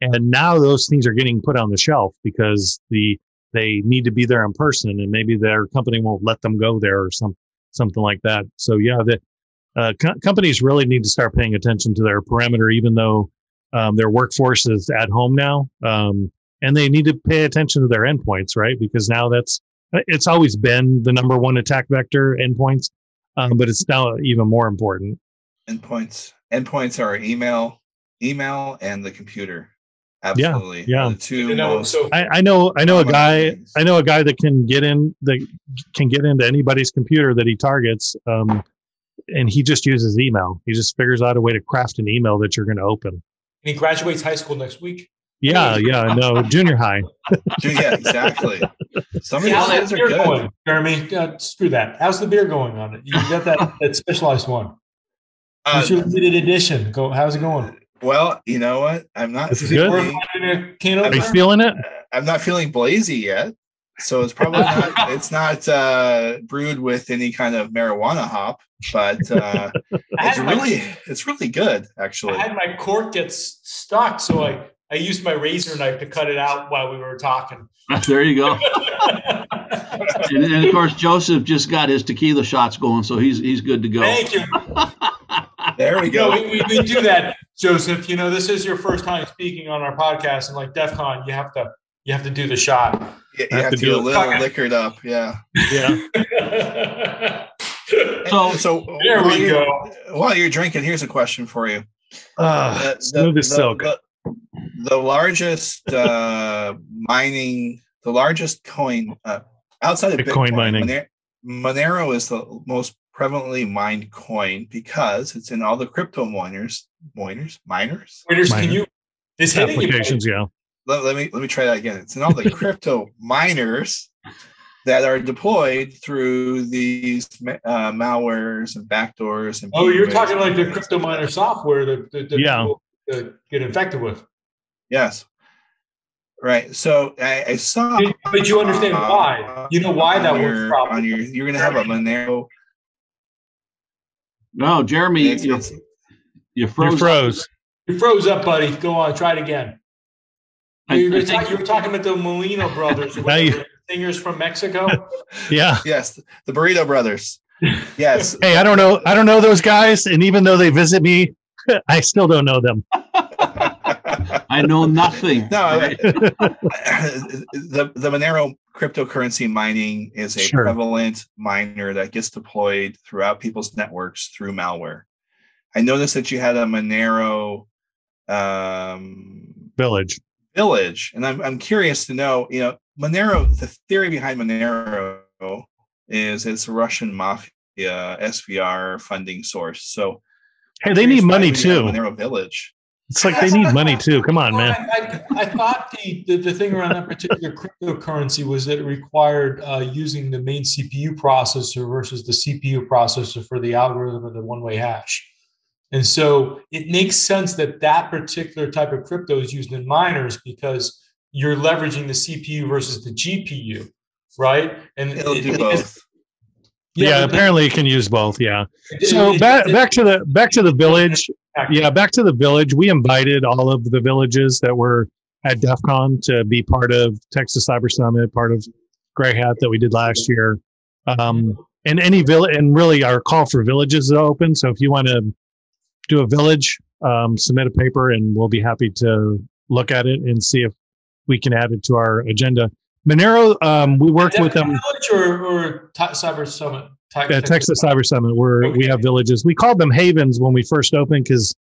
and now those things are getting put on the shelf because the they need to be there in person and maybe their company won't let them go there or some something like that so yeah the uh, co- companies really need to start paying attention to their perimeter, even though um, their workforce is at home now. Um, and they need to pay attention to their endpoints, right? Because now that's it's always been the number one attack vector endpoints, um, but it's now even more important. Endpoints. Endpoints are email, email, and the computer. Absolutely. Yeah. yeah. The two you know, most so I, I, know I know a guy things. I know a guy that can get in that can get into anybody's computer that he targets. Um, and he just uses email. He just figures out a way to craft an email that you're going to open. And he graduates high school next week. Yeah, yeah, no, junior high. yeah, exactly. Some of these kids are good. Going, Jeremy, uh, screw that. How's the beer going on it? You got that that specialized one. Uh, your limited edition. Go. How's it going? Well, you know what? I'm not. Is feeling, good? Are you feeling it? I'm not feeling blazy yet. So it's probably not it's not uh, brewed with any kind of marijuana hop, but uh, it's really my, it's really good actually. I had my cork get stuck, so I I used my razor knife to cut it out while we were talking. There you go. and, and, of course, Joseph just got his tequila shots going, so he's he's good to go. Thank you. There we go. No, we, we, we do that, Joseph. You know, this is your first time speaking on our podcast, and like DEF CON, you have to you have to do the shot. Yeah, you have, have to, to be a little fucking... liquored up. Yeah. Yeah. so, so there we go. While you're drinking, here's a question for you. Uh, the, smooth as silk. The, the largest uh, mining, the largest coin uh, outside of Bitcoin, Bitcoin mining. Monero is the most prevalently mined coin because it's in all the crypto miners, miners, miners. Miners, can you? This applications, yeah let, let, me let me try that again. It's in all the crypto miners that are deployed through these uh, malwares and backdoors. And oh, you're talking like the crypto miner software that, that, that yeah. people uh, get infected with. Yes. Right. So I, I saw. But you understand uh, why? You know why that your, works. On your, you're going to have a Monero. No, Jeremy, it's, you, you froze. You froze. You froze up, buddy. Go on. Try it again. You were, talk, you were talking about the Molino brothers, you, singers from Mexico. yeah. Yes, the Burrito Brothers. Yes. hey, I don't know. I don't know those guys, and even though they visit me, I still don't know them. I know nothing. No, the the Monero cryptocurrency mining is a sure. prevalent miner that gets deployed throughout people's networks through malware. I noticed that you had a Monero um, village village. And I'm, I'm curious to know, you know, Monero, the theory behind Monero is it's a Russian mafia SVR funding source. So, hey, they need money too. Monero Village. It's like they need money too. Come on, man. I, I, I thought the, the, the, thing around that particular cryptocurrency was that it required uh, using the main CPU processor versus the CPU processor for the algorithm of the one way hash. And so it makes sense that that particular type of crypto is used in miners because you're leveraging the CPU versus the GPU, right? And it'll it, do both. Yeah, yeah apparently you can use both. Yeah. So it, back back to the back to the village. Yeah, back to the village. We invited all of the villages that were at DEF CON to be part of Texas Cyber Summit, part of Gray Hat that we did last year. Um, and any village, and really our call for villages is open. So if you want to do a village, um, submit a paper, and we'll be happy to look at it and see if we can add it to our agenda. Monero, um, we worked with them. Village or, or Cyber Summit? Texas, Texas Cyber Summit, where okay. we have villages. We called them havens when we first opened because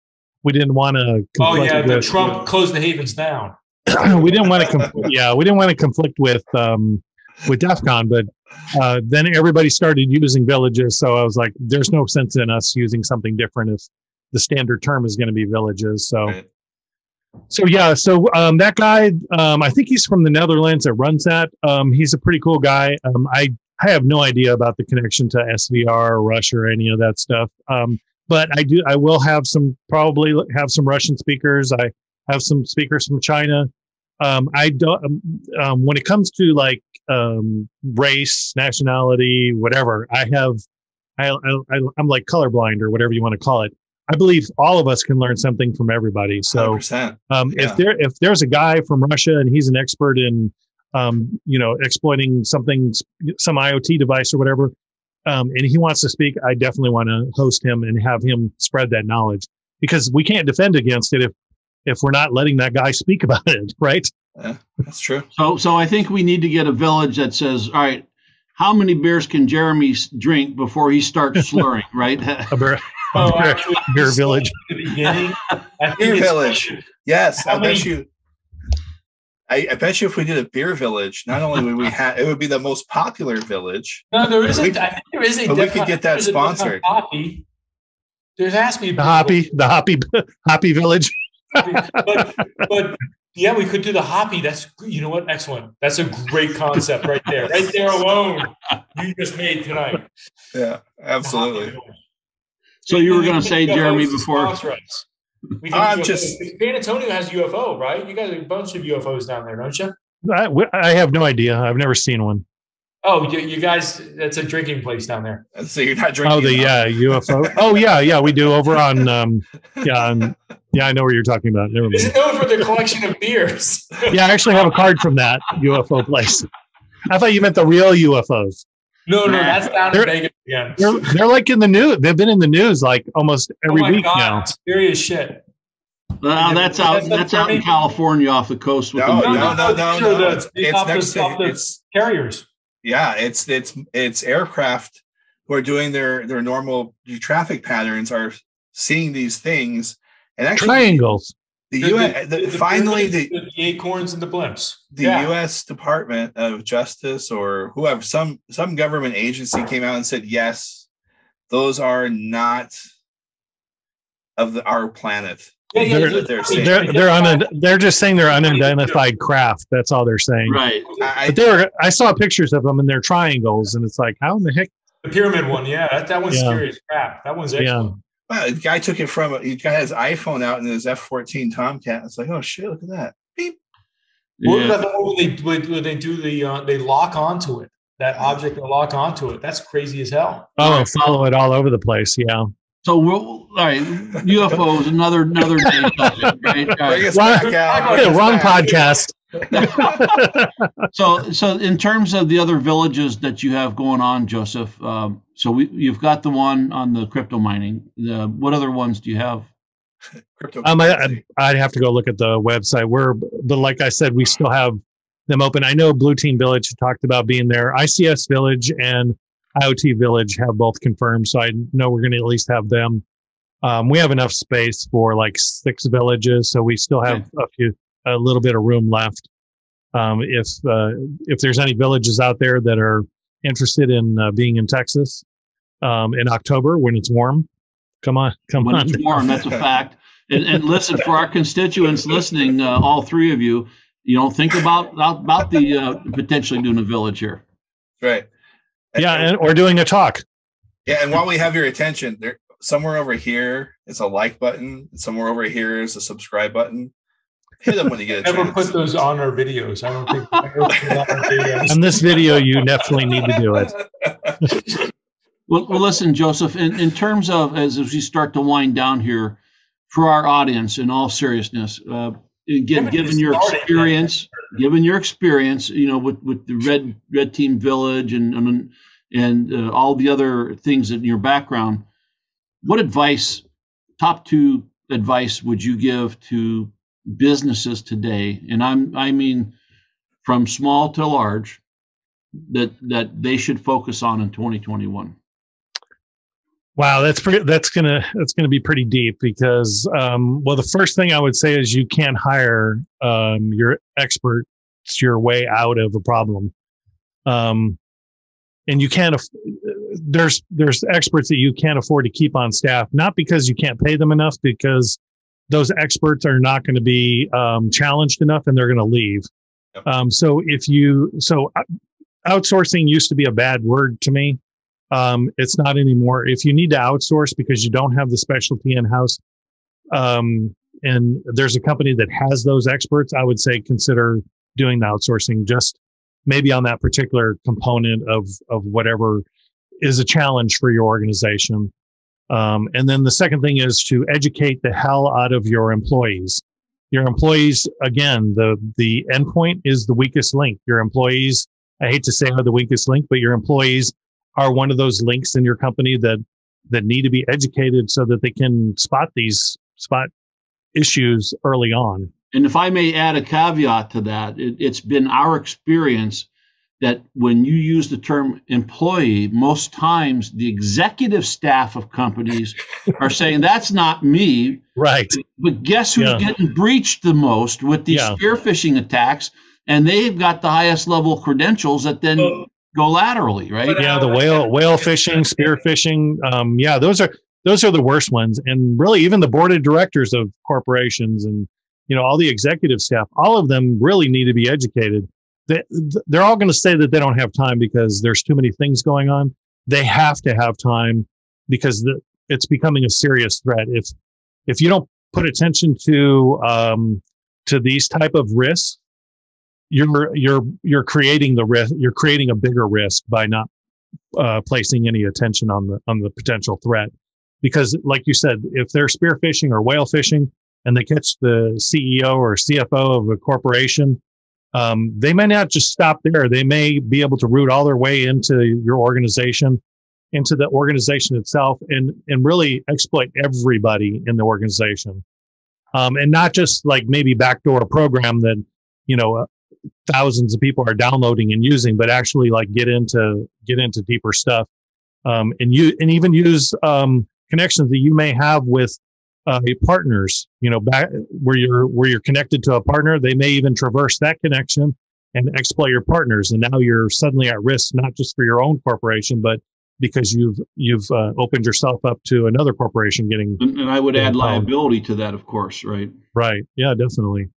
we didn't want to. Oh yeah, the Trump closed the havens down. we didn't want to. Confl- yeah, we didn't want to conflict with um, with DEF CON, but uh, then everybody started using villages. So I was like, there's no sense in us using something different if the standard term is going to be villages. So. Right. So yeah, so um, that guy, um, I think he's from the Netherlands that runs that. Um, he's a pretty cool guy. Um, I I have no idea about the connection to SVR or Russia or any of that stuff. Um, but I do, I will have some, probably have some Russian speakers. I have some speakers from China. Um, I don't, um, um when it comes to like, um, race, nationality, whatever, I have, I, I, I'm like colorblind or whatever you want to call it. I believe all of us can learn something from everybody. So, um, yeah. if there, if there's a guy from Russia and he's an expert in, um, you know, exploiting something, some IoT device or whatever, um, and he wants to speak, I definitely want to host him and have him spread that knowledge because we can't defend against it if if we're not letting that guy speak about it, right? Yeah, that's true. So, so I think we need to get a village that says, "All right, how many beers can Jeremy drink before he starts slurring?" right? a beer, oh, beer, actually, beer village. beer village. Yes, I bet you. I, I, bet you if we did a beer village, not only would we have it would be the most popular village. No, there isn't. We, I think there is a. But we could get that sponsored. Hoppy. There has to be the hoppy, the hoppy, hoppy village. but, but yeah, we could do the hoppy. That's you know what? Excellent. That's a great concept right there. Right there alone, you just made tonight. Yeah, absolutely. So you were going to say, Jeremy, before. We I'm just San Antonio has UFO, right? You got a bunch of UFOs down there, don't you? I, I have no idea. I've never seen one. Oh, you, you guys, that's a drinking place down there. So you're not drinking. Oh, the yeah UFO. oh yeah, yeah, we do over on um yeah on, yeah I know where you're talking about. Never mind. It's known for the collection of beers. yeah, I actually have a card from that UFO place. I thought you meant the real UFOs. No, no, that's down they're, in Vegas again. They're, they're like in the news. They've been in the news like almost oh every oh week God, now. Serious shit. Well, that's out. That's out in California, off the coast. With no, the no, no, no, no, no. It's, it's next to it's carriers. Yeah, it's it's it's aircraft who are doing their their normal traffic patterns are seeing these things and actually triangles. The, the U.S. The, the, finally the, the, acorns and the blimps. The yeah. U.S. Department of Justice or whoever some some government agency came out and said yes, those are not of the, our planet. Yeah, they're, they're, they're, they're, un, they're just saying they're unidentified craft. That's all they're saying. Right. I, but they were, I saw pictures of them and they're triangles, and it's like, how in the heck? The pyramid one, yeah, that, that one's yeah. scary as crap. That one's excellent. Yeah. Well, the guy took it from he got his iPhone out and his F14 Tomcat. It's like, oh shit, look at that. Beep. Yeah. What about the one they when they do the uh, they lock onto it? That object they lock onto it. That's crazy as hell. Oh, follow it all over the place. Yeah. So we'll, all right, UFOs another another day subject, right? right. Wrong, wrong podcast. So so in terms of the other villages that you have going on, Joseph, um, so we, you've got the one on the crypto mining. The, what other ones do you have? Um, I, I'd have to go look at the website. We're, but like I said, we still have them open. I know Blue Team Village talked about being there. ICS Village and IoT Village have both confirmed, so I know we're going to at least have them. Um, we have enough space for like six villages, so we still have a few, a little bit of room left. Um, if uh, if there's any villages out there that are interested in uh, being in Texas um, in October when it's warm, come on, come when on. It's warm, that's a fact. And, and listen, for our constituents listening, uh, all three of you, you know, think about about the uh, potentially doing a village here. Right. Yeah, and, or doing a talk. Yeah, and while we have your attention, there somewhere over here is a like button. Somewhere over here is a subscribe button. Hit them when you get a Never put those on our videos. I don't think. on this video, you definitely need to do it. well, well, listen, Joseph. In, in terms of as, as we start to wind down here, for our audience, in all seriousness, uh, again, given your experience, given your experience, you know, with, with the red red team village and and, and uh, all the other things in your background, what advice, top two advice, would you give to businesses today, and I'm I mean from small to large, that that they should focus on in 2021? Wow, that's pretty. That's gonna that's gonna be pretty deep because, um, well, the first thing I would say is you can't hire um, your experts your way out of a problem, um, and you can't. There's there's experts that you can't afford to keep on staff, not because you can't pay them enough, because those experts are not going to be um, challenged enough, and they're going to leave. Yep. Um, so if you so uh, outsourcing used to be a bad word to me. Um, it's not anymore. If you need to outsource because you don't have the specialty in house, um, and there's a company that has those experts, I would say consider doing the outsourcing just maybe on that particular component of of whatever is a challenge for your organization. Um, and then the second thing is to educate the hell out of your employees. Your employees, again, the the endpoint is the weakest link. Your employees I hate to say are the weakest link, but your employees are one of those links in your company that that need to be educated so that they can spot these spot issues early on. And if I may add a caveat to that, it, it's been our experience that when you use the term employee, most times the executive staff of companies are saying, that's not me. Right. But guess who's yeah. getting breached the most with these yeah. spear phishing attacks? and they've got the highest level credentials that then go laterally, right? Yeah, the whale whale phishing, spear phishing. Um, yeah, those are those are the worst ones, and really even the board of directors of corporations and you know all the executive staff, all of them really need to be educated. They, they're all going to say that they don't have time because there's too many things going on. They have to have time because the, it's becoming a serious threat. If if you don't put attention to um, to these type of risks, you're you're you're creating the risk you're creating a bigger risk by not uh, placing any attention on the on the potential threat because like you said if they're spearphishing or whale phishing and they catch the ceo or cfo of a corporation um, they may not just stop there. They may be able to root all their way into your organization into the organization itself and and really exploit everybody in the organization. Um, and not just like maybe backdoor a program that you know thousands of people are downloading and using, but actually like get into get into deeper stuff, um, and you and even use um, connections that you may have with uh, partners. You know, back where you're where you're connected to a partner, they may even traverse that connection and exploit your partners, and now you're suddenly at risk not just for your own corporation, but because you've you've uh, opened yourself up to another corporation getting. And I would add liability to that, of course, right? Right. Yeah, definitely.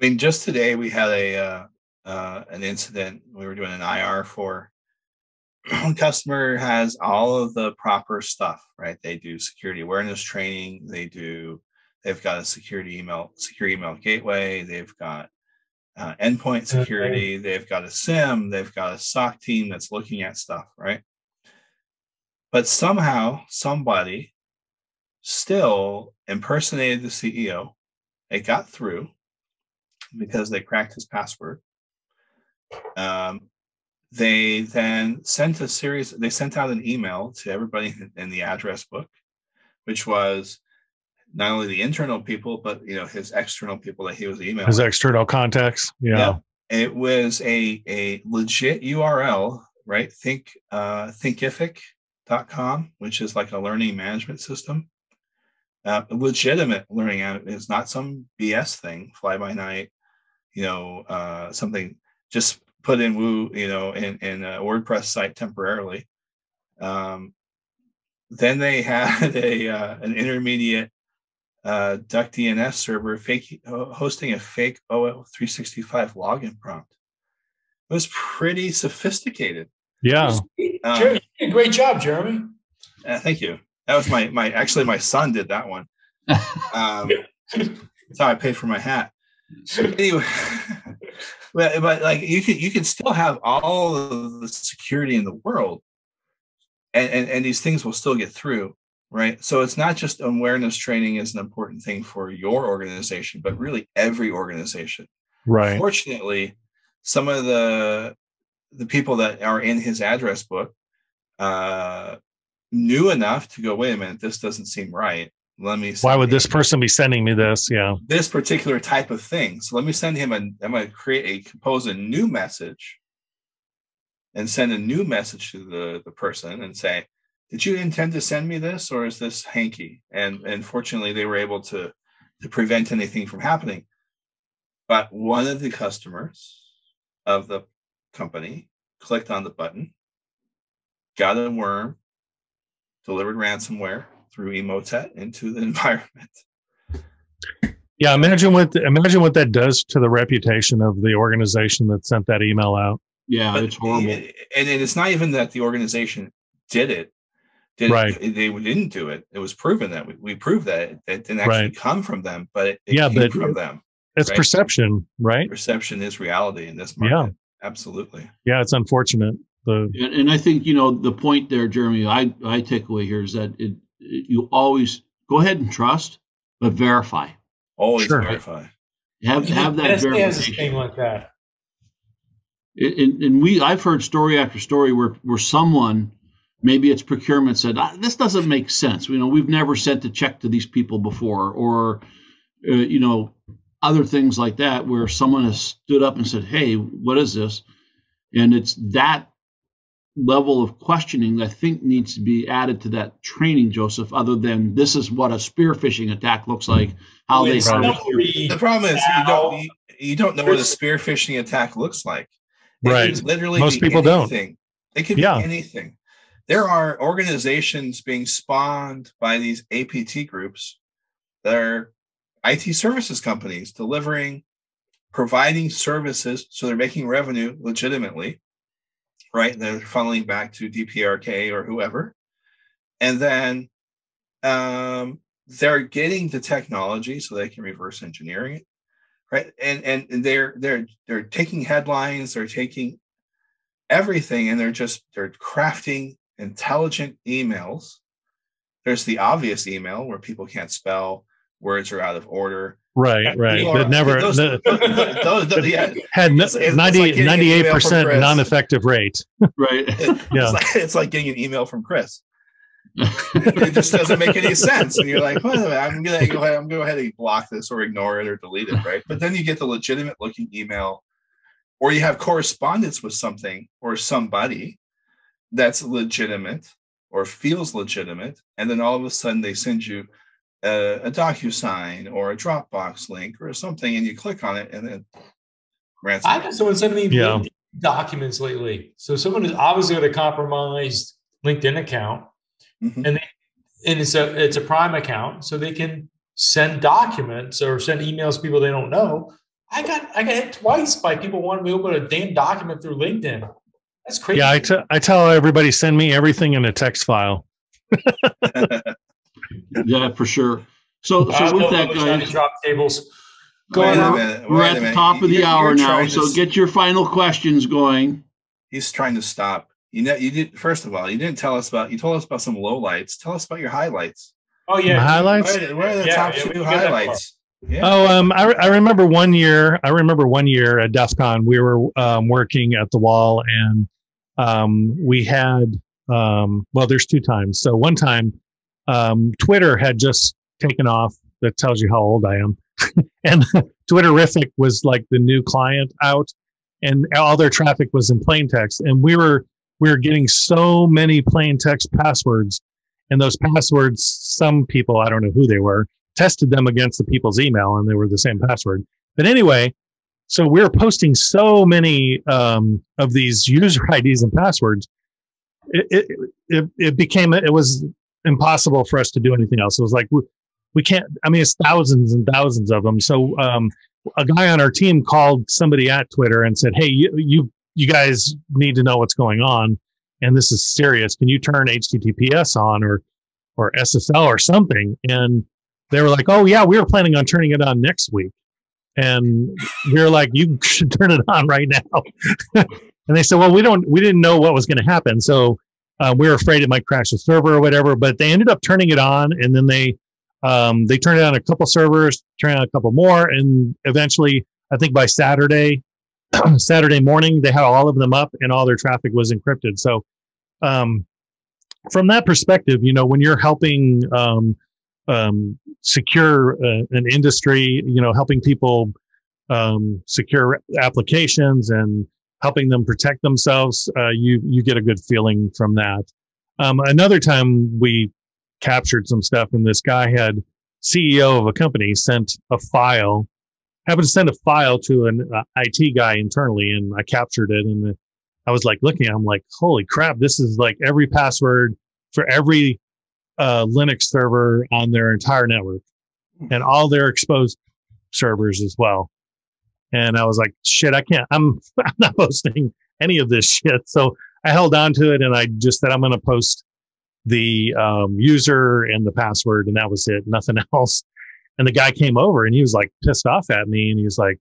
I mean, just today we had a uh, uh, an incident. We were doing an IR for customer has all of the proper stuff, right? They do security awareness training. They do. They've got a security email secure email gateway. They've got uh, endpoint security. Okay. They've got a SIEM. They've got a SOC team that's looking at stuff, right? But somehow somebody still impersonated the CEO. It got through because they cracked his password. Um, they then sent a series, they sent out an email to everybody in the address book, which was not only the internal people, but you know, his external people that he was emailing. His external contacts. Yeah. yeah. It was a, a legit URL, right? Think uh thinkific.com, which is like a learning management system. Uh, legitimate learning is not some BS thing, fly by night you know, uh, something just put in Woo, you know, in, in a WordPress site temporarily. Um, then they had a uh, an intermediate uh, Duck DNS server fake hosting a fake OAuth365 login prompt. It was pretty sophisticated. Yeah, um, great job, Jeremy. Uh, thank you. That was my my actually my son did that one. Um, that's how I pay for my hat anyway, but, but like you can you can still have all of the security in the world, and, and and these things will still get through, right? So it's not just awareness training is an important thing for your organization, but really every organization. Right. Fortunately, some of the the people that are in his address book uh, knew enough to go, wait a minute, this doesn't seem right. Let me. Why would this person be sending me this? Yeah. This particular type of thing. So let me send him a. I'm going to create a compose a new message, and send a new message to the the person and say, "Did you intend to send me this, or is this hanky?" And and fortunately, they were able to to prevent anything from happening. But one of the customers of the company clicked on the button, got a worm, delivered ransomware through Emotet into the environment. Yeah, imagine what imagine what that does to the reputation of the organization that sent that email out. Yeah, but, it's horrible. And it's not even that the organization did it. Did right. It, they didn't do it. It was proven that we, we proved that it, it didn't actually right. come from them, but it, it yeah, came but from them. It's right? perception, right? Perception is reality in this market. Yeah, absolutely. Yeah, it's unfortunate. The and, and I think you know the point there, Jeremy. I I take away here is that it, it you always go ahead and trust, but verify. Always sure. verify. Have have that NSA verification. thing like that. And, and we, I've heard story after story where where someone, maybe it's procurement, said ah, this doesn't make sense. You know, we've never sent a check to these people before, or uh, you know, other things like that, where someone has stood up and said, "Hey, what is this?" And it's that level of questioning that I think needs to be added to that training, Joseph, other than this is what a spear phishing attack looks like, how they The problem is you don't you, you don't know what a spear phishing attack looks like. It right. literally most people anything. don't. It could yeah. be anything. There are organizations being spawned by these APT groups that are IT services companies delivering, providing services, so they're making revenue legitimately right? They're funneling back to DPRK or whoever. And then um, they're getting the technology so they can reverse engineering it. Right. And and they're they're they're taking headlines, they're taking everything, and they're just they're crafting intelligent emails. There's the obvious email where people can't spell, words are out of order. Right, right. That never those, the, those, those, yeah. had 98 percent non-effective rate. Right. It, yeah. It's like, it's like, getting an email from Chris. it just doesn't make any sense, and you're like, well, I'm gonna go ahead, I'm gonna go ahead and block this or ignore it or delete it, right? But then you get the legitimate looking email, or you have correspondence with something or somebody that's legitimate or feels legitimate, and then all of a sudden they send you a, a DocuSign or a Dropbox link or something, and you click on it, and then ransom. I've had someone send me yeah. documents lately. So someone is obviously got a compromised LinkedIn account, mm-hmm. and they, and it's a it's a Prime account, so they can send documents or send emails to people they don't know. I got I got hit twice by people wanting me to open a damn document through LinkedIn. That's crazy. Yeah, I, t- I tell everybody send me everything in a text file. yeah, for sure. So, so with that, guys, drop tables. Go on. We're at the top of the you're, hour you're now, so to, get your final questions going. He's trying to stop. You know, you did. First of all, you didn't tell us about. You told us about some lowlights. Tell us about your highlights. Oh yeah, My highlights. What are, what are the yeah, top yeah, two highlights? Yeah. Oh, um, I, I remember one year. I remember one year at DEF CON, we were um, working at the wall, and um, we had um, well, there's two times. So one time um, Twitter had just taken off. That tells you how old I am. and Twitterrific was like the new client out, and all their traffic was in plain text. And we were we were getting so many plain text passwords, and those passwords, some people I don't know who they were, tested them against the people's email, and they were the same password. But anyway, so we were posting so many um, of these user IDs and passwords. It, it, it, it became it was impossible for us to do anything else. It was like we, we can't. I mean, it's thousands and thousands of them. So um, a guy on our team called somebody at Twitter and said, "Hey, you you you guys need to know what's going on, and this is serious. Can you turn HTTPS on or or SSL or something?" And they were like, "Oh yeah, we were planning on turning it on next week." And we were like, "You should turn it on right now." and they said, "Well, we don't. We didn't know what was going to happen, so." Uh, we were afraid it might crash the server or whatever, but they ended up turning it on, and then they um, they turned it on a couple servers, turned on a couple more, and eventually, I think by Saturday, Saturday morning, they had all of them up, and all their traffic was encrypted. So, um, from that perspective, you know, when you're helping um, um, secure uh, an industry, you know, helping people um, secure applications and helping them protect themselves, uh, you you get a good feeling from that. Um, another time we captured some stuff, and this guy had CEO of a company sent a file, happened to send a file to an uh, IT guy internally, and I captured it, and I was like looking, I'm like, holy crap, this is like every password for every uh, Linux server on their entire network, and all their exposed servers as well. And I was like, shit, I can't, I'm, I'm not posting any of this shit. So I held on to it and I just said, I'm going to post the um, user and the password. And that was it, nothing else. And the guy came over and he was like pissed off at me. And he was like,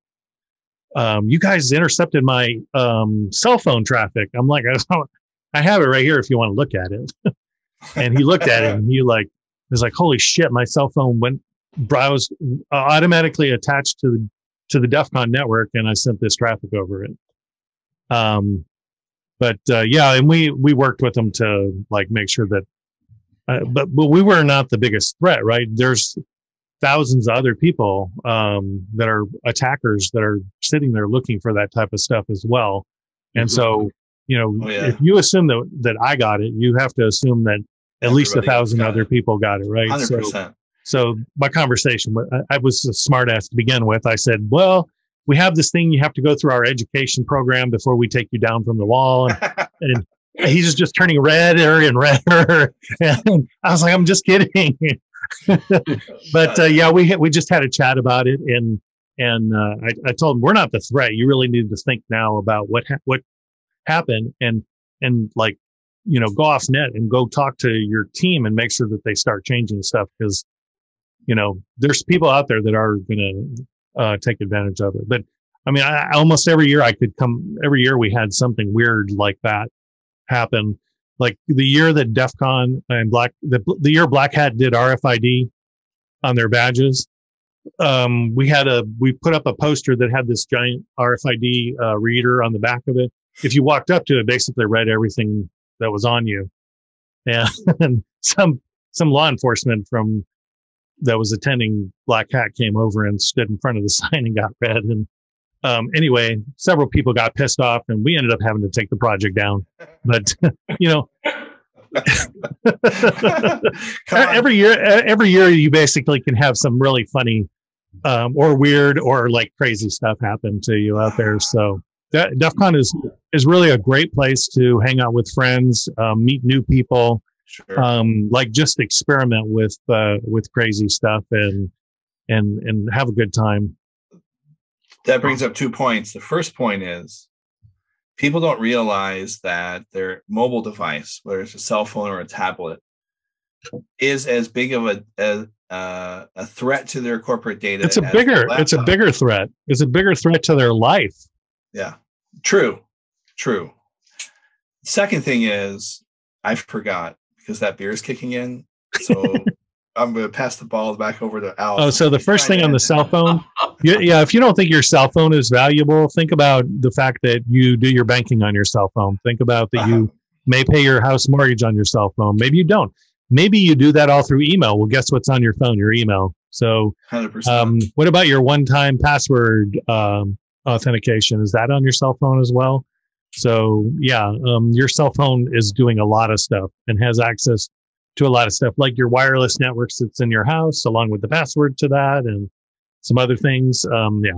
um, you guys intercepted my um, cell phone traffic. I'm like, I have it right here if you want to look at it. and he looked at it and he like, was like, holy shit, my cell phone went, browsed uh, automatically attached to the to the DEF CON network and I sent this traffic over it. Um, but uh, yeah, and we we worked with them to like make sure that, uh, but but we were not the biggest threat, right? There's thousands of other people um, that are attackers that are sitting there looking for that type of stuff as well, and mm-hmm. so you know oh, yeah. if you assume that that I got it, you have to assume that at Everybody least a thousand other it. people got it, right? 100%. So, so my conversation, I, I was a smartass to begin with. I said, well, we have this thing. You have to go through our education program before we take you down from the wall. And, and he's just turning redder and redder. And I was like, I'm just kidding. but uh, yeah, we we just had a chat about it, and and uh, I, I told him we're not the threat. You really need to think now about what ha- what happened, and and like you know go off net and go talk to your team and make sure that they start changing stuff because you know, there's people out there that are going to uh, take advantage of it. But I mean, I, almost every year I could come, every year we had something weird like that happen. Like the year that DEF CON and Black, the, the year Black Hat did RFID on their badges, um, we had a, we put up a poster that had this giant RFID uh, reader on the back of it. If you walked up to it, basically read everything that was on you. And, and some, some law enforcement from that was attending Black Hat came over and stood in front of the sign and got read. And um, anyway, several people got pissed off, and we ended up having to take the project down. But you know, every year, every year you basically can have some really funny um, or weird or like crazy stuff happen to you out there. So DEF CON is is really a great place to hang out with friends, um, meet new people, Sure. Um, like just experiment with uh, with crazy stuff and and and have a good time. That brings up two points. The first point is people don't realize that their mobile device, whether it's a cell phone or a tablet, is as big of a, a uh, a threat to their corporate data. It's a bigger. It's a bigger threat. It's a bigger threat to their life. Yeah, true, true. Second thing is, I forgot because that beer is kicking in. So I'm going to pass the ball back over to Al. Oh, so the first thing on the cell phone, yeah, if you don't think your cell phone is valuable, think about the fact that you do your banking on your cell phone. Think about that uh-huh. you may pay your house mortgage on your cell phone. Maybe you don't. Maybe you do that all through email. Well, guess what's on your phone? Your email. So, um, what about your one-time password um, authentication? Is that on your cell phone as well? So yeah, um, your cell phone is doing a lot of stuff and has access to a lot of stuff, like your wireless networks that's in your house, along with the password to that and some other things. Um, yeah.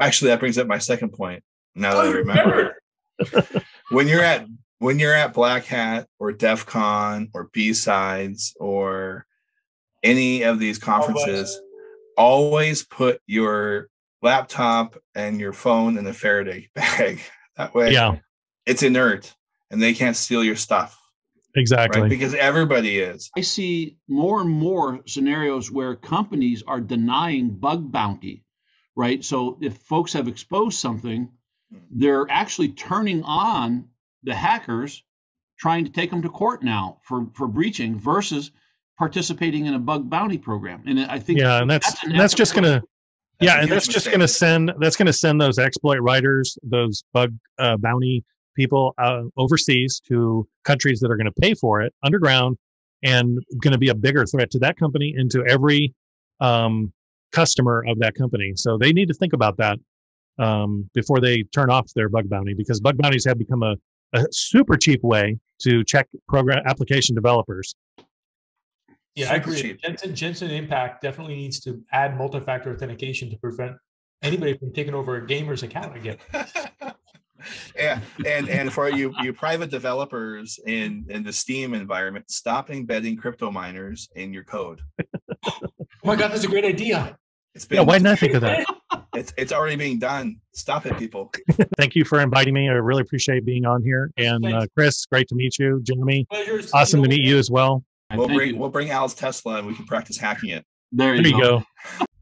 Actually, that brings up my second point. Now that oh, I remember, when you're at when you're at Black Hat or DEF CON or B Sides or any of these conferences, always. always put your laptop and your phone in a Faraday bag. That way, yeah, it's inert and they can't steal your stuff. Exactly. Right? Because everybody is. I see more and more scenarios where companies are denying bug bounty, right? So if folks have exposed something, hmm. they're actually turning on the hackers trying to take them to court now for, for breaching versus participating in a bug bounty program. And I think yeah, and that's that's, that's just going to yeah, and that's just going to send that's going to send those exploit writers, those bug uh, bounty people uh, overseas to countries that are going to pay for it underground, and going to be a bigger threat to that company and to every um, customer of that company. So they need to think about that um, before they turn off their bug bounty because bug bounties have become a, a super cheap way to check program application developers. Yeah, I agree. Jensen, Genshin Impact definitely needs to add multi-factor authentication to prevent anybody from taking over a gamer's account again. yeah, and and for you you private developers in in the Steam environment, stop embedding crypto miners in your code. oh my god, that's a great idea. It's been, yeah, why not I think of that? It's it's already being done. Stop it, people. Thank you for inviting me. I really appreciate being on here. And uh, Chris, great to meet you. Jeremy, Pleasures. awesome to meet you as well. We'll bring we'll bring Al's Tesla and we can practice hacking it. There you, there you go. go.